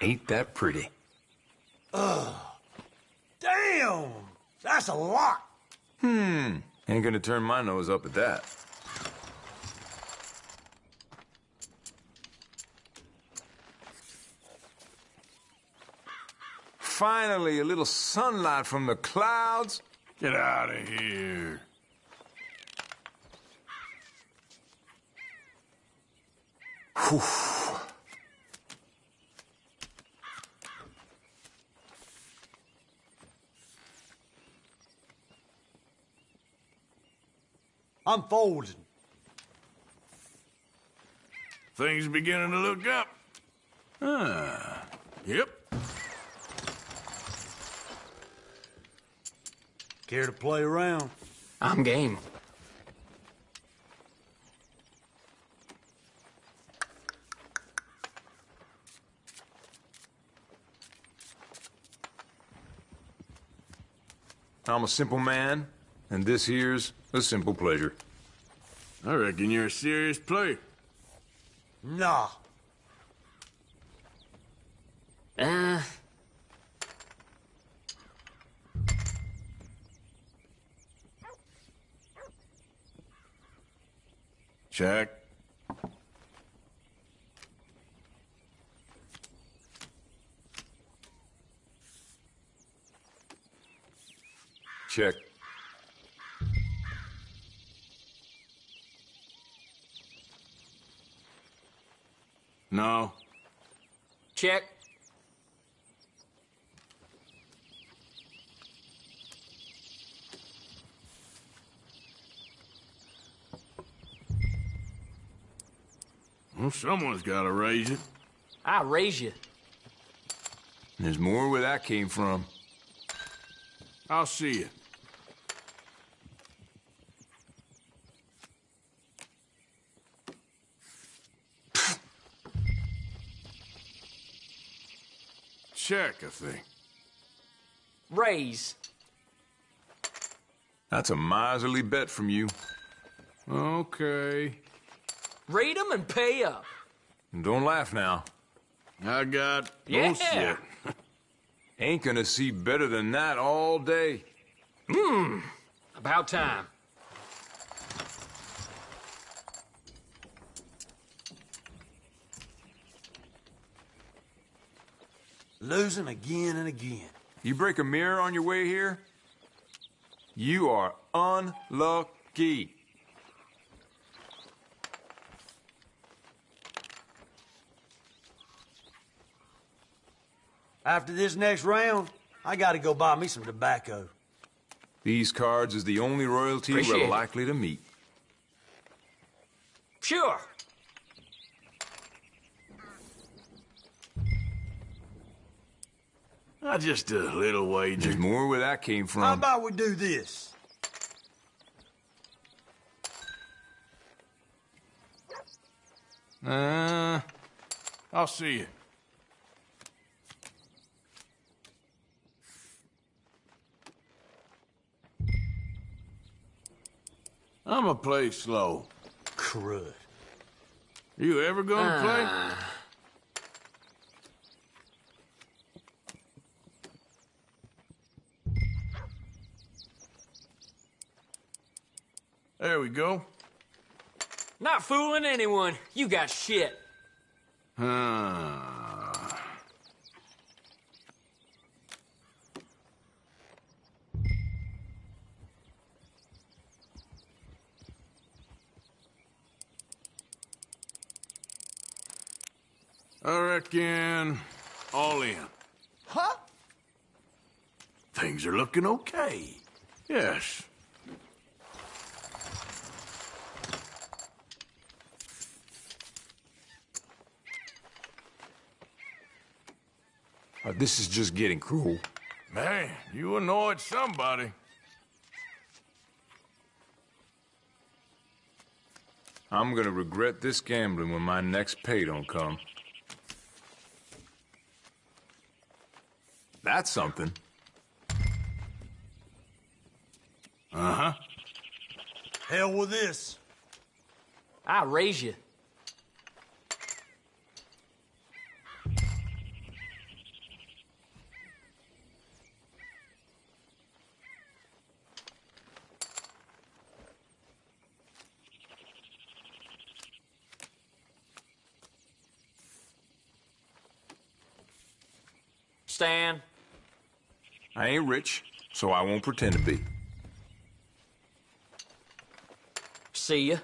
Ain't that pretty? Ugh. Damn! That's a lot. Hmm. Ain't gonna turn my nose up at that. Finally, a little sunlight from the clouds. Get out of here. Whew. I'm folding. Things beginning to look up. Ah, yep. Care to play around? I'm game. I'm a simple man, and this here's a simple pleasure. I reckon you're a serious player. Nah. Check. Check. No. check. Well, someone's got to raise it. I raise you. There's more where that came from. I'll see you. Check, I think. Raise. That's a miserly bet from you. Okay. Rate 'em and pay up. Don't laugh now. I got Yeah. bullshit. Ain't gonna see better than that all day. Hmm. About time. Losing again and again. You break a mirror on your way here? You are unlucky. After this next round, I gotta go buy me some tobacco. These cards is the only royalty Appreciate we're it. likely to meet. Sure. I just a little wager. There's more where that came from. How from. about we do this? Uh, I'll see you. I'ma play slow. Crud. You ever gonna play? Ah. There we go. Not fooling anyone. You got shit. Ah. I reckon all in. Huh? Things are looking okay. Yes. Uh, this is just getting cruel. Man, you annoyed somebody. I'm gonna regret this gambling when my next pay don't come. That's something. Uh-huh. Hell with this. I raise you. I ain't rich, so I won't pretend to be. see ya.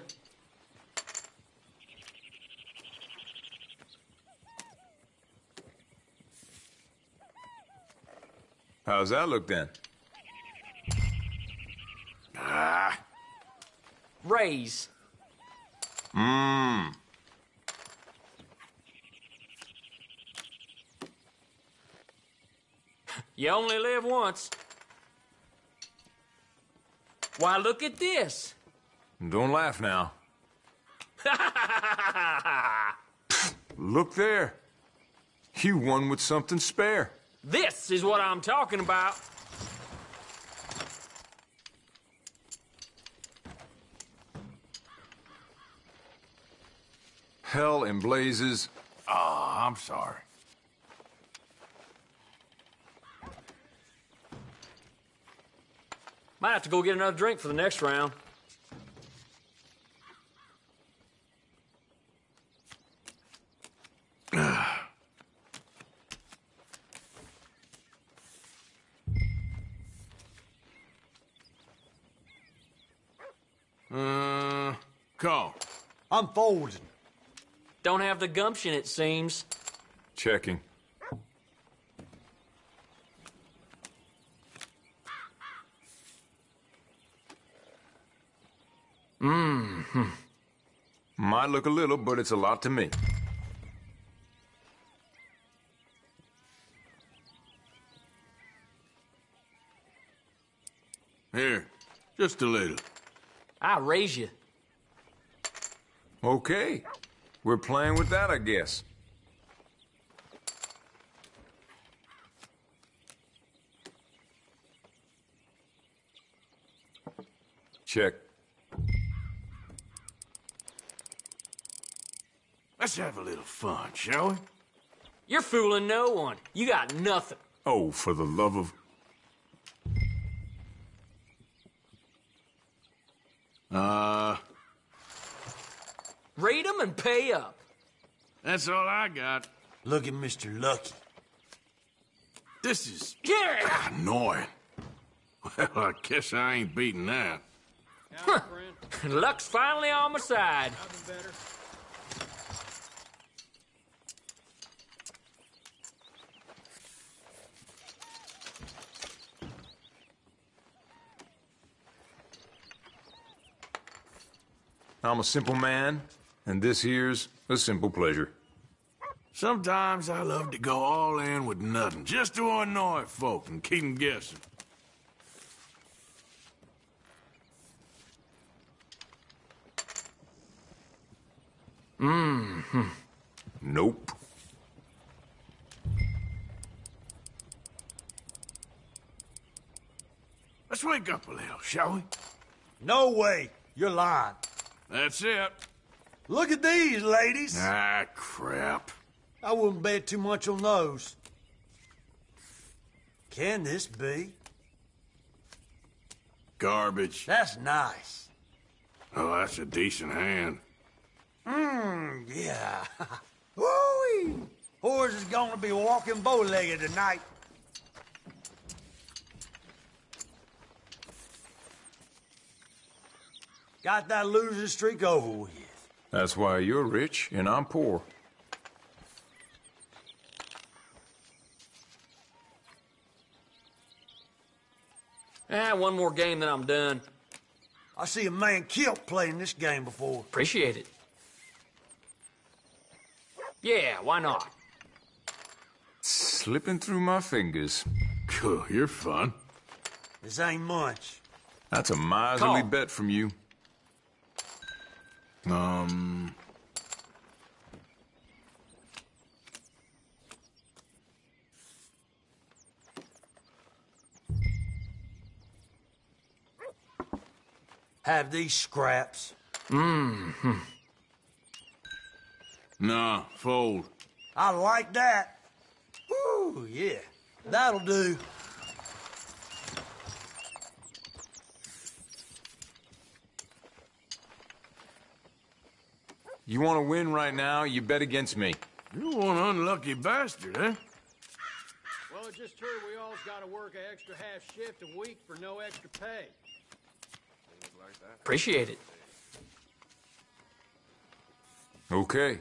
How's that look then? Ah. Raise. Mmm. You only live once. Why, look at this. Don't laugh now. Look there. You won with something spare. This is what I'm talking about. Hell and blazes. Oh, I'm sorry. Might have to go get another drink for the next round. Uh, call. I'm folding. Don't have the gumption, it seems. Checking. Mm-hmm. Might look a little, but it's a lot to me. Here, just a little. I raise you. Okay. We're playing with that, I guess. Check. Let's have a little fun, shall we? You're fooling no one. You got nothing. Oh, for the love of... Uh, Rate 'em and pay up. that's all I got. Look at Mr. Lucky. This is Yeah! annoying. Well, I guess I ain't beating that. Huh. Luck's finally on my side. I'm a simple man, and this here's a simple pleasure. Sometimes I love to go all in with nothing, just to annoy folk and keep 'em guessing. Mm-hmm. Nope. Let's wake up a little, shall we? No way. You're lying. That's it. Look at these, ladies. Ah, crap. I wouldn't bet too much on those. Can this be? Garbage. That's nice. Oh, that's a decent hand. Mmm, yeah. Woo-wee. Horse is gonna be walking bow-legged tonight. Got that losing streak over with. That's why you're rich and I'm poor. Ah, one more game, then I'm done. I see a man killed playing this game before. Appreciate it. Yeah, why not? Slipping through my fingers. Cool, you're fun. This ain't much. That's a miserly Call. bet from you. Um, Have these scraps. Mm-hmm. nah, fold. I like that. Woo, yeah. That'll do. You want to win right now, you bet against me. You one unlucky bastard, eh? Well, it just heard we all's got to work an extra half shift a week for no extra pay. Appreciate it. Okay.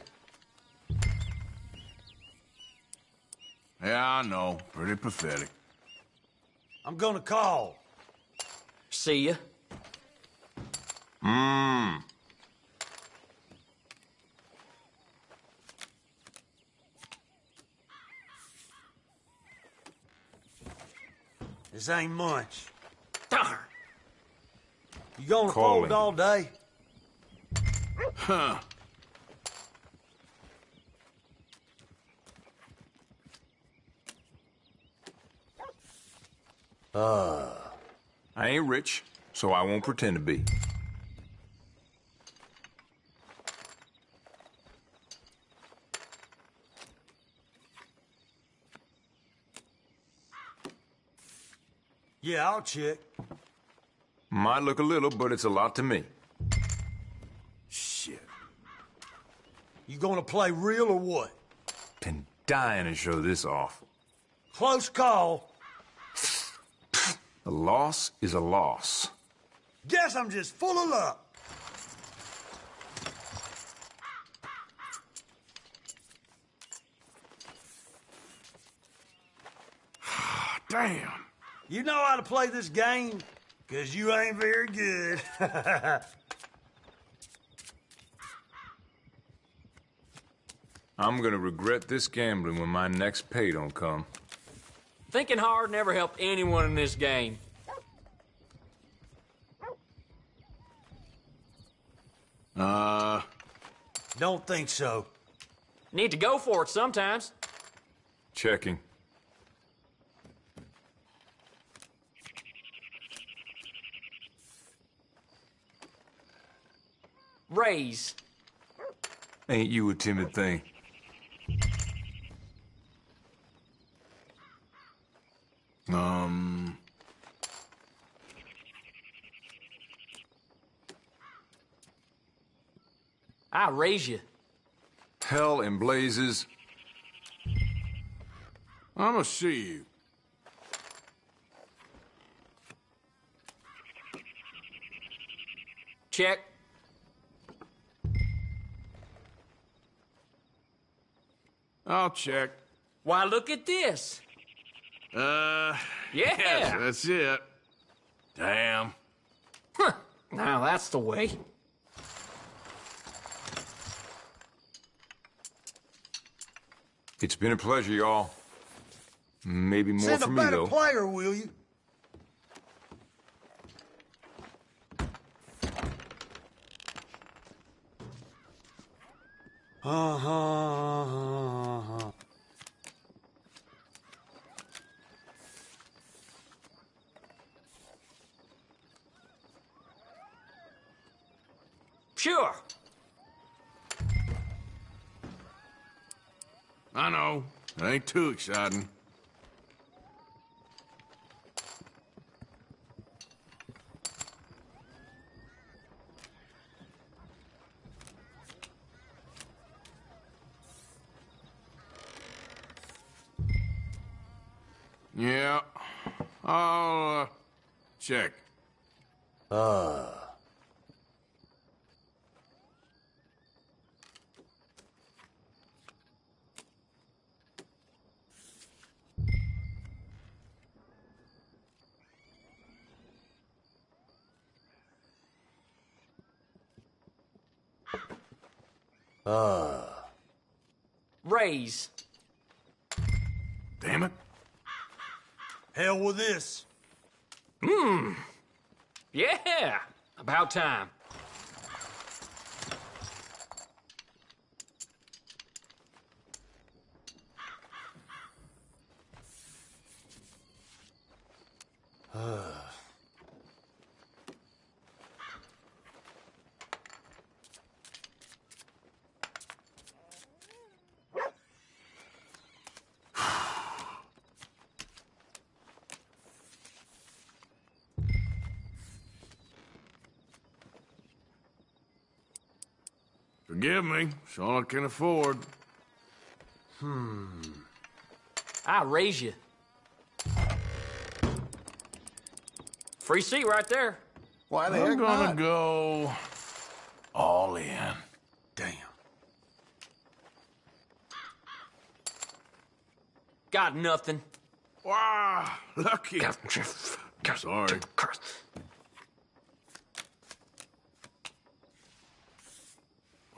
Yeah, I know. Pretty pathetic. I'm gonna call. See ya. Mmm. This ain't much. Darn. You gonna Calling. fold all day? Huh. Uh. I ain't rich, so I won't pretend to be. Yeah, I'll check. Might look a little, but it's a lot to me. Shit. You gonna play real or what? Been dying to show this off. Close call. A loss is a loss. Guess I'm just full of luck. Damn. You know how to play this game? Cause you ain't very good. I'm gonna regret this gambling when my next pay don't come. Thinking hard never helped anyone in this game. Uh. Don't think so. Need to go for it sometimes. Checking. Raise. Ain't you a timid thing? Um. I raise you. Hell and blazes. I'ma see you. Check. I'll check. Why, look at this. Uh. Yeah. yes, that's it. Damn. Huh. Now that's the way. It's been a pleasure, y'all. Maybe more Send for a better player, will you? Uh-huh. Sure. I know. It ain't too exciting. Yeah. I'll, uh, check. Uh. Uh. Raise. Damn it. Hell with this. Hmm. Yeah. About time. Uh. Forgive me. It's all I can afford. Hmm. I raise you. Free seat right there. Why the I'm heck gonna not? go all in. Damn. Got nothing. Wow, lucky. Sorry.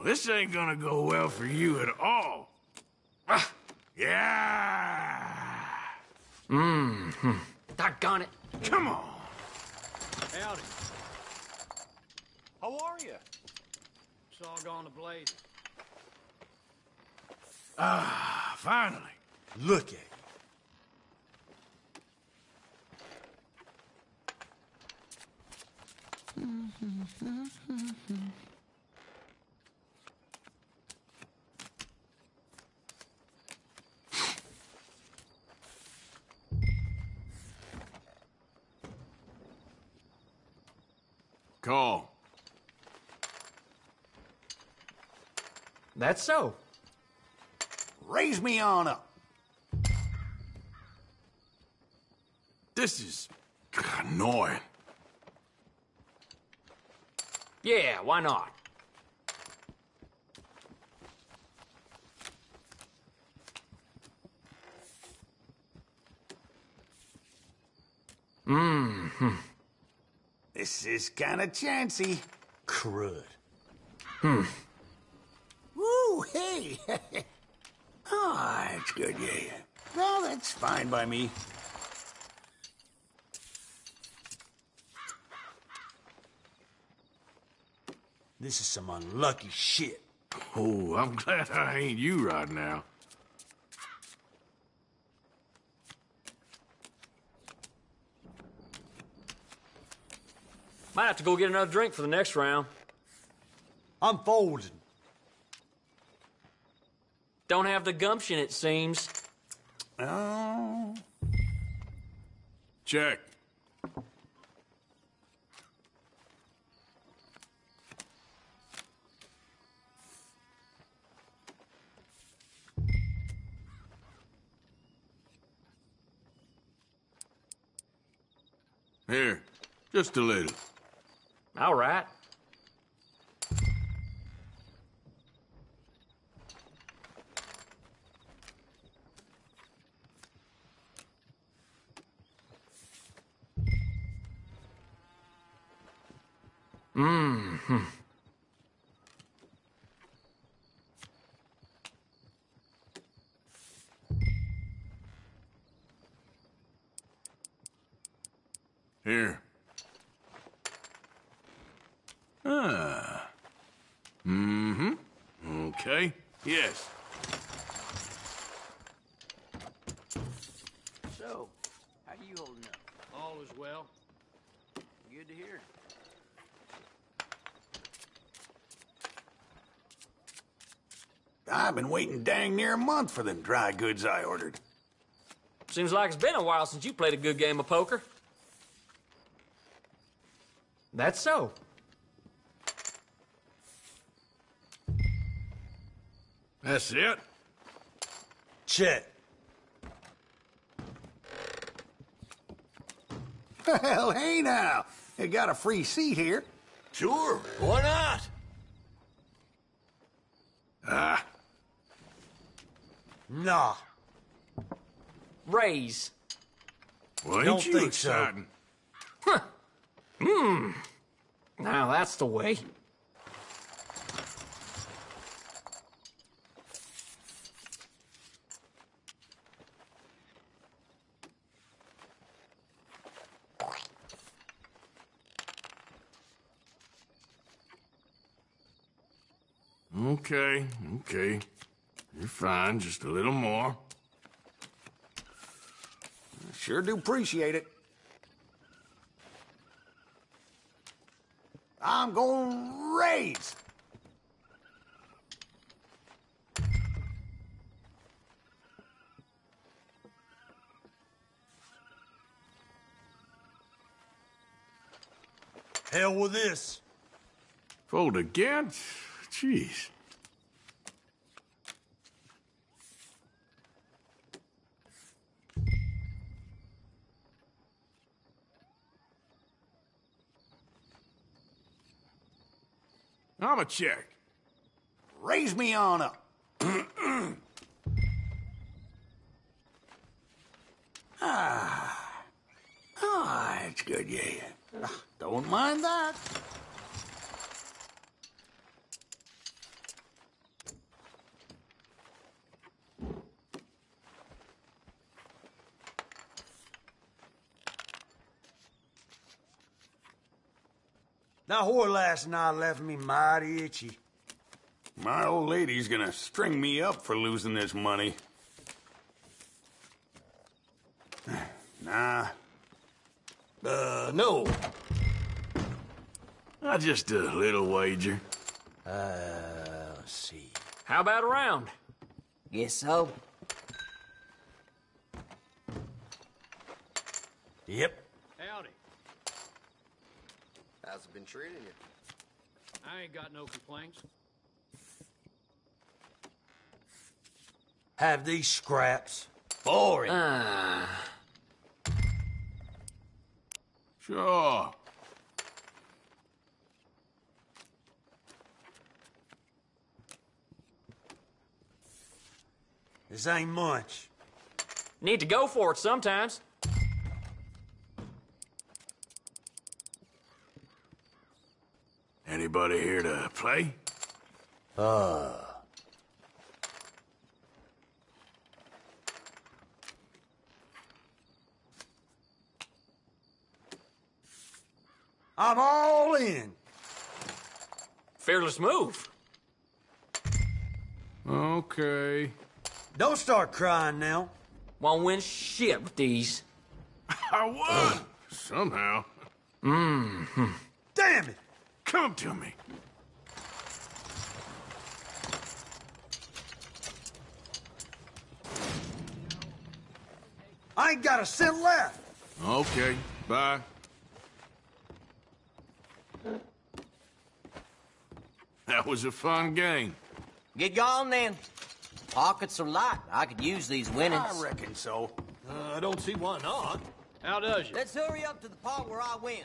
This ain't gonna go well for you at all. Ah, yeah. Mmm. Doggone it. Come on. Howdy. How are you? It's all gone to blazes. Ah, finally. Look at it. Call. That's so. Raise me on up. This is annoying. Yeah, why not? Mm-hmm. This is kind of chancy. Crud. Hmm. Woo, hey. oh, it's good, yeah. Well, that's fine by me. This is some unlucky shit. Oh, I'm glad I ain't you right now. Might have to go get another drink for the next round. I'm folding. Don't have the gumption, it seems. Oh. Check. Here, just a little. All right. Mm-hmm. Here. Ah. Mm-hmm. Okay. Yes. So, how you holding up? All is well. Good to hear. I've been waiting dang near a month for them dry goods I ordered. Seems like it's been a while since you played a good game of poker. That's so. That's it? Chet. Well, hey now. You got a free seat here. Sure. Why not? Ah. Nah. Raise. Well, ain't Don't you think so. exciting? Huh. Hmm. Now that's the way. Okay, okay. You're fine, just a little more. Sure do appreciate it. I'm going raise. Hell with this. Fold again? Jeez. I'm a check. Raise me on up. ah. Ah, it's good, yeah. Ah, Don't mind that. That whore last night left me mighty itchy. My old lady's gonna string me up for losing this money. Nah. Uh, no. Uh, just a little wager. Uh, let's see. How about a round? Guess so. Yep. Howdy. How's it been treating you? I ain't got no complaints. Have these scraps. Boring. Ah. Sure. This ain't much. Need to go for it sometimes. Anybody here to play? Uh. I'm all in. Fearless move. Okay. Don't start crying now. Won't win shit with these. I won! Somehow. Mmm. Damn it! Come to me. I ain't got a cent left. Okay, bye. That was a fun game. Get gone then. Pockets are light. I could use these winnings. I reckon so. Uh, I don't see why not. How does you? Let's hurry up to the part where I win.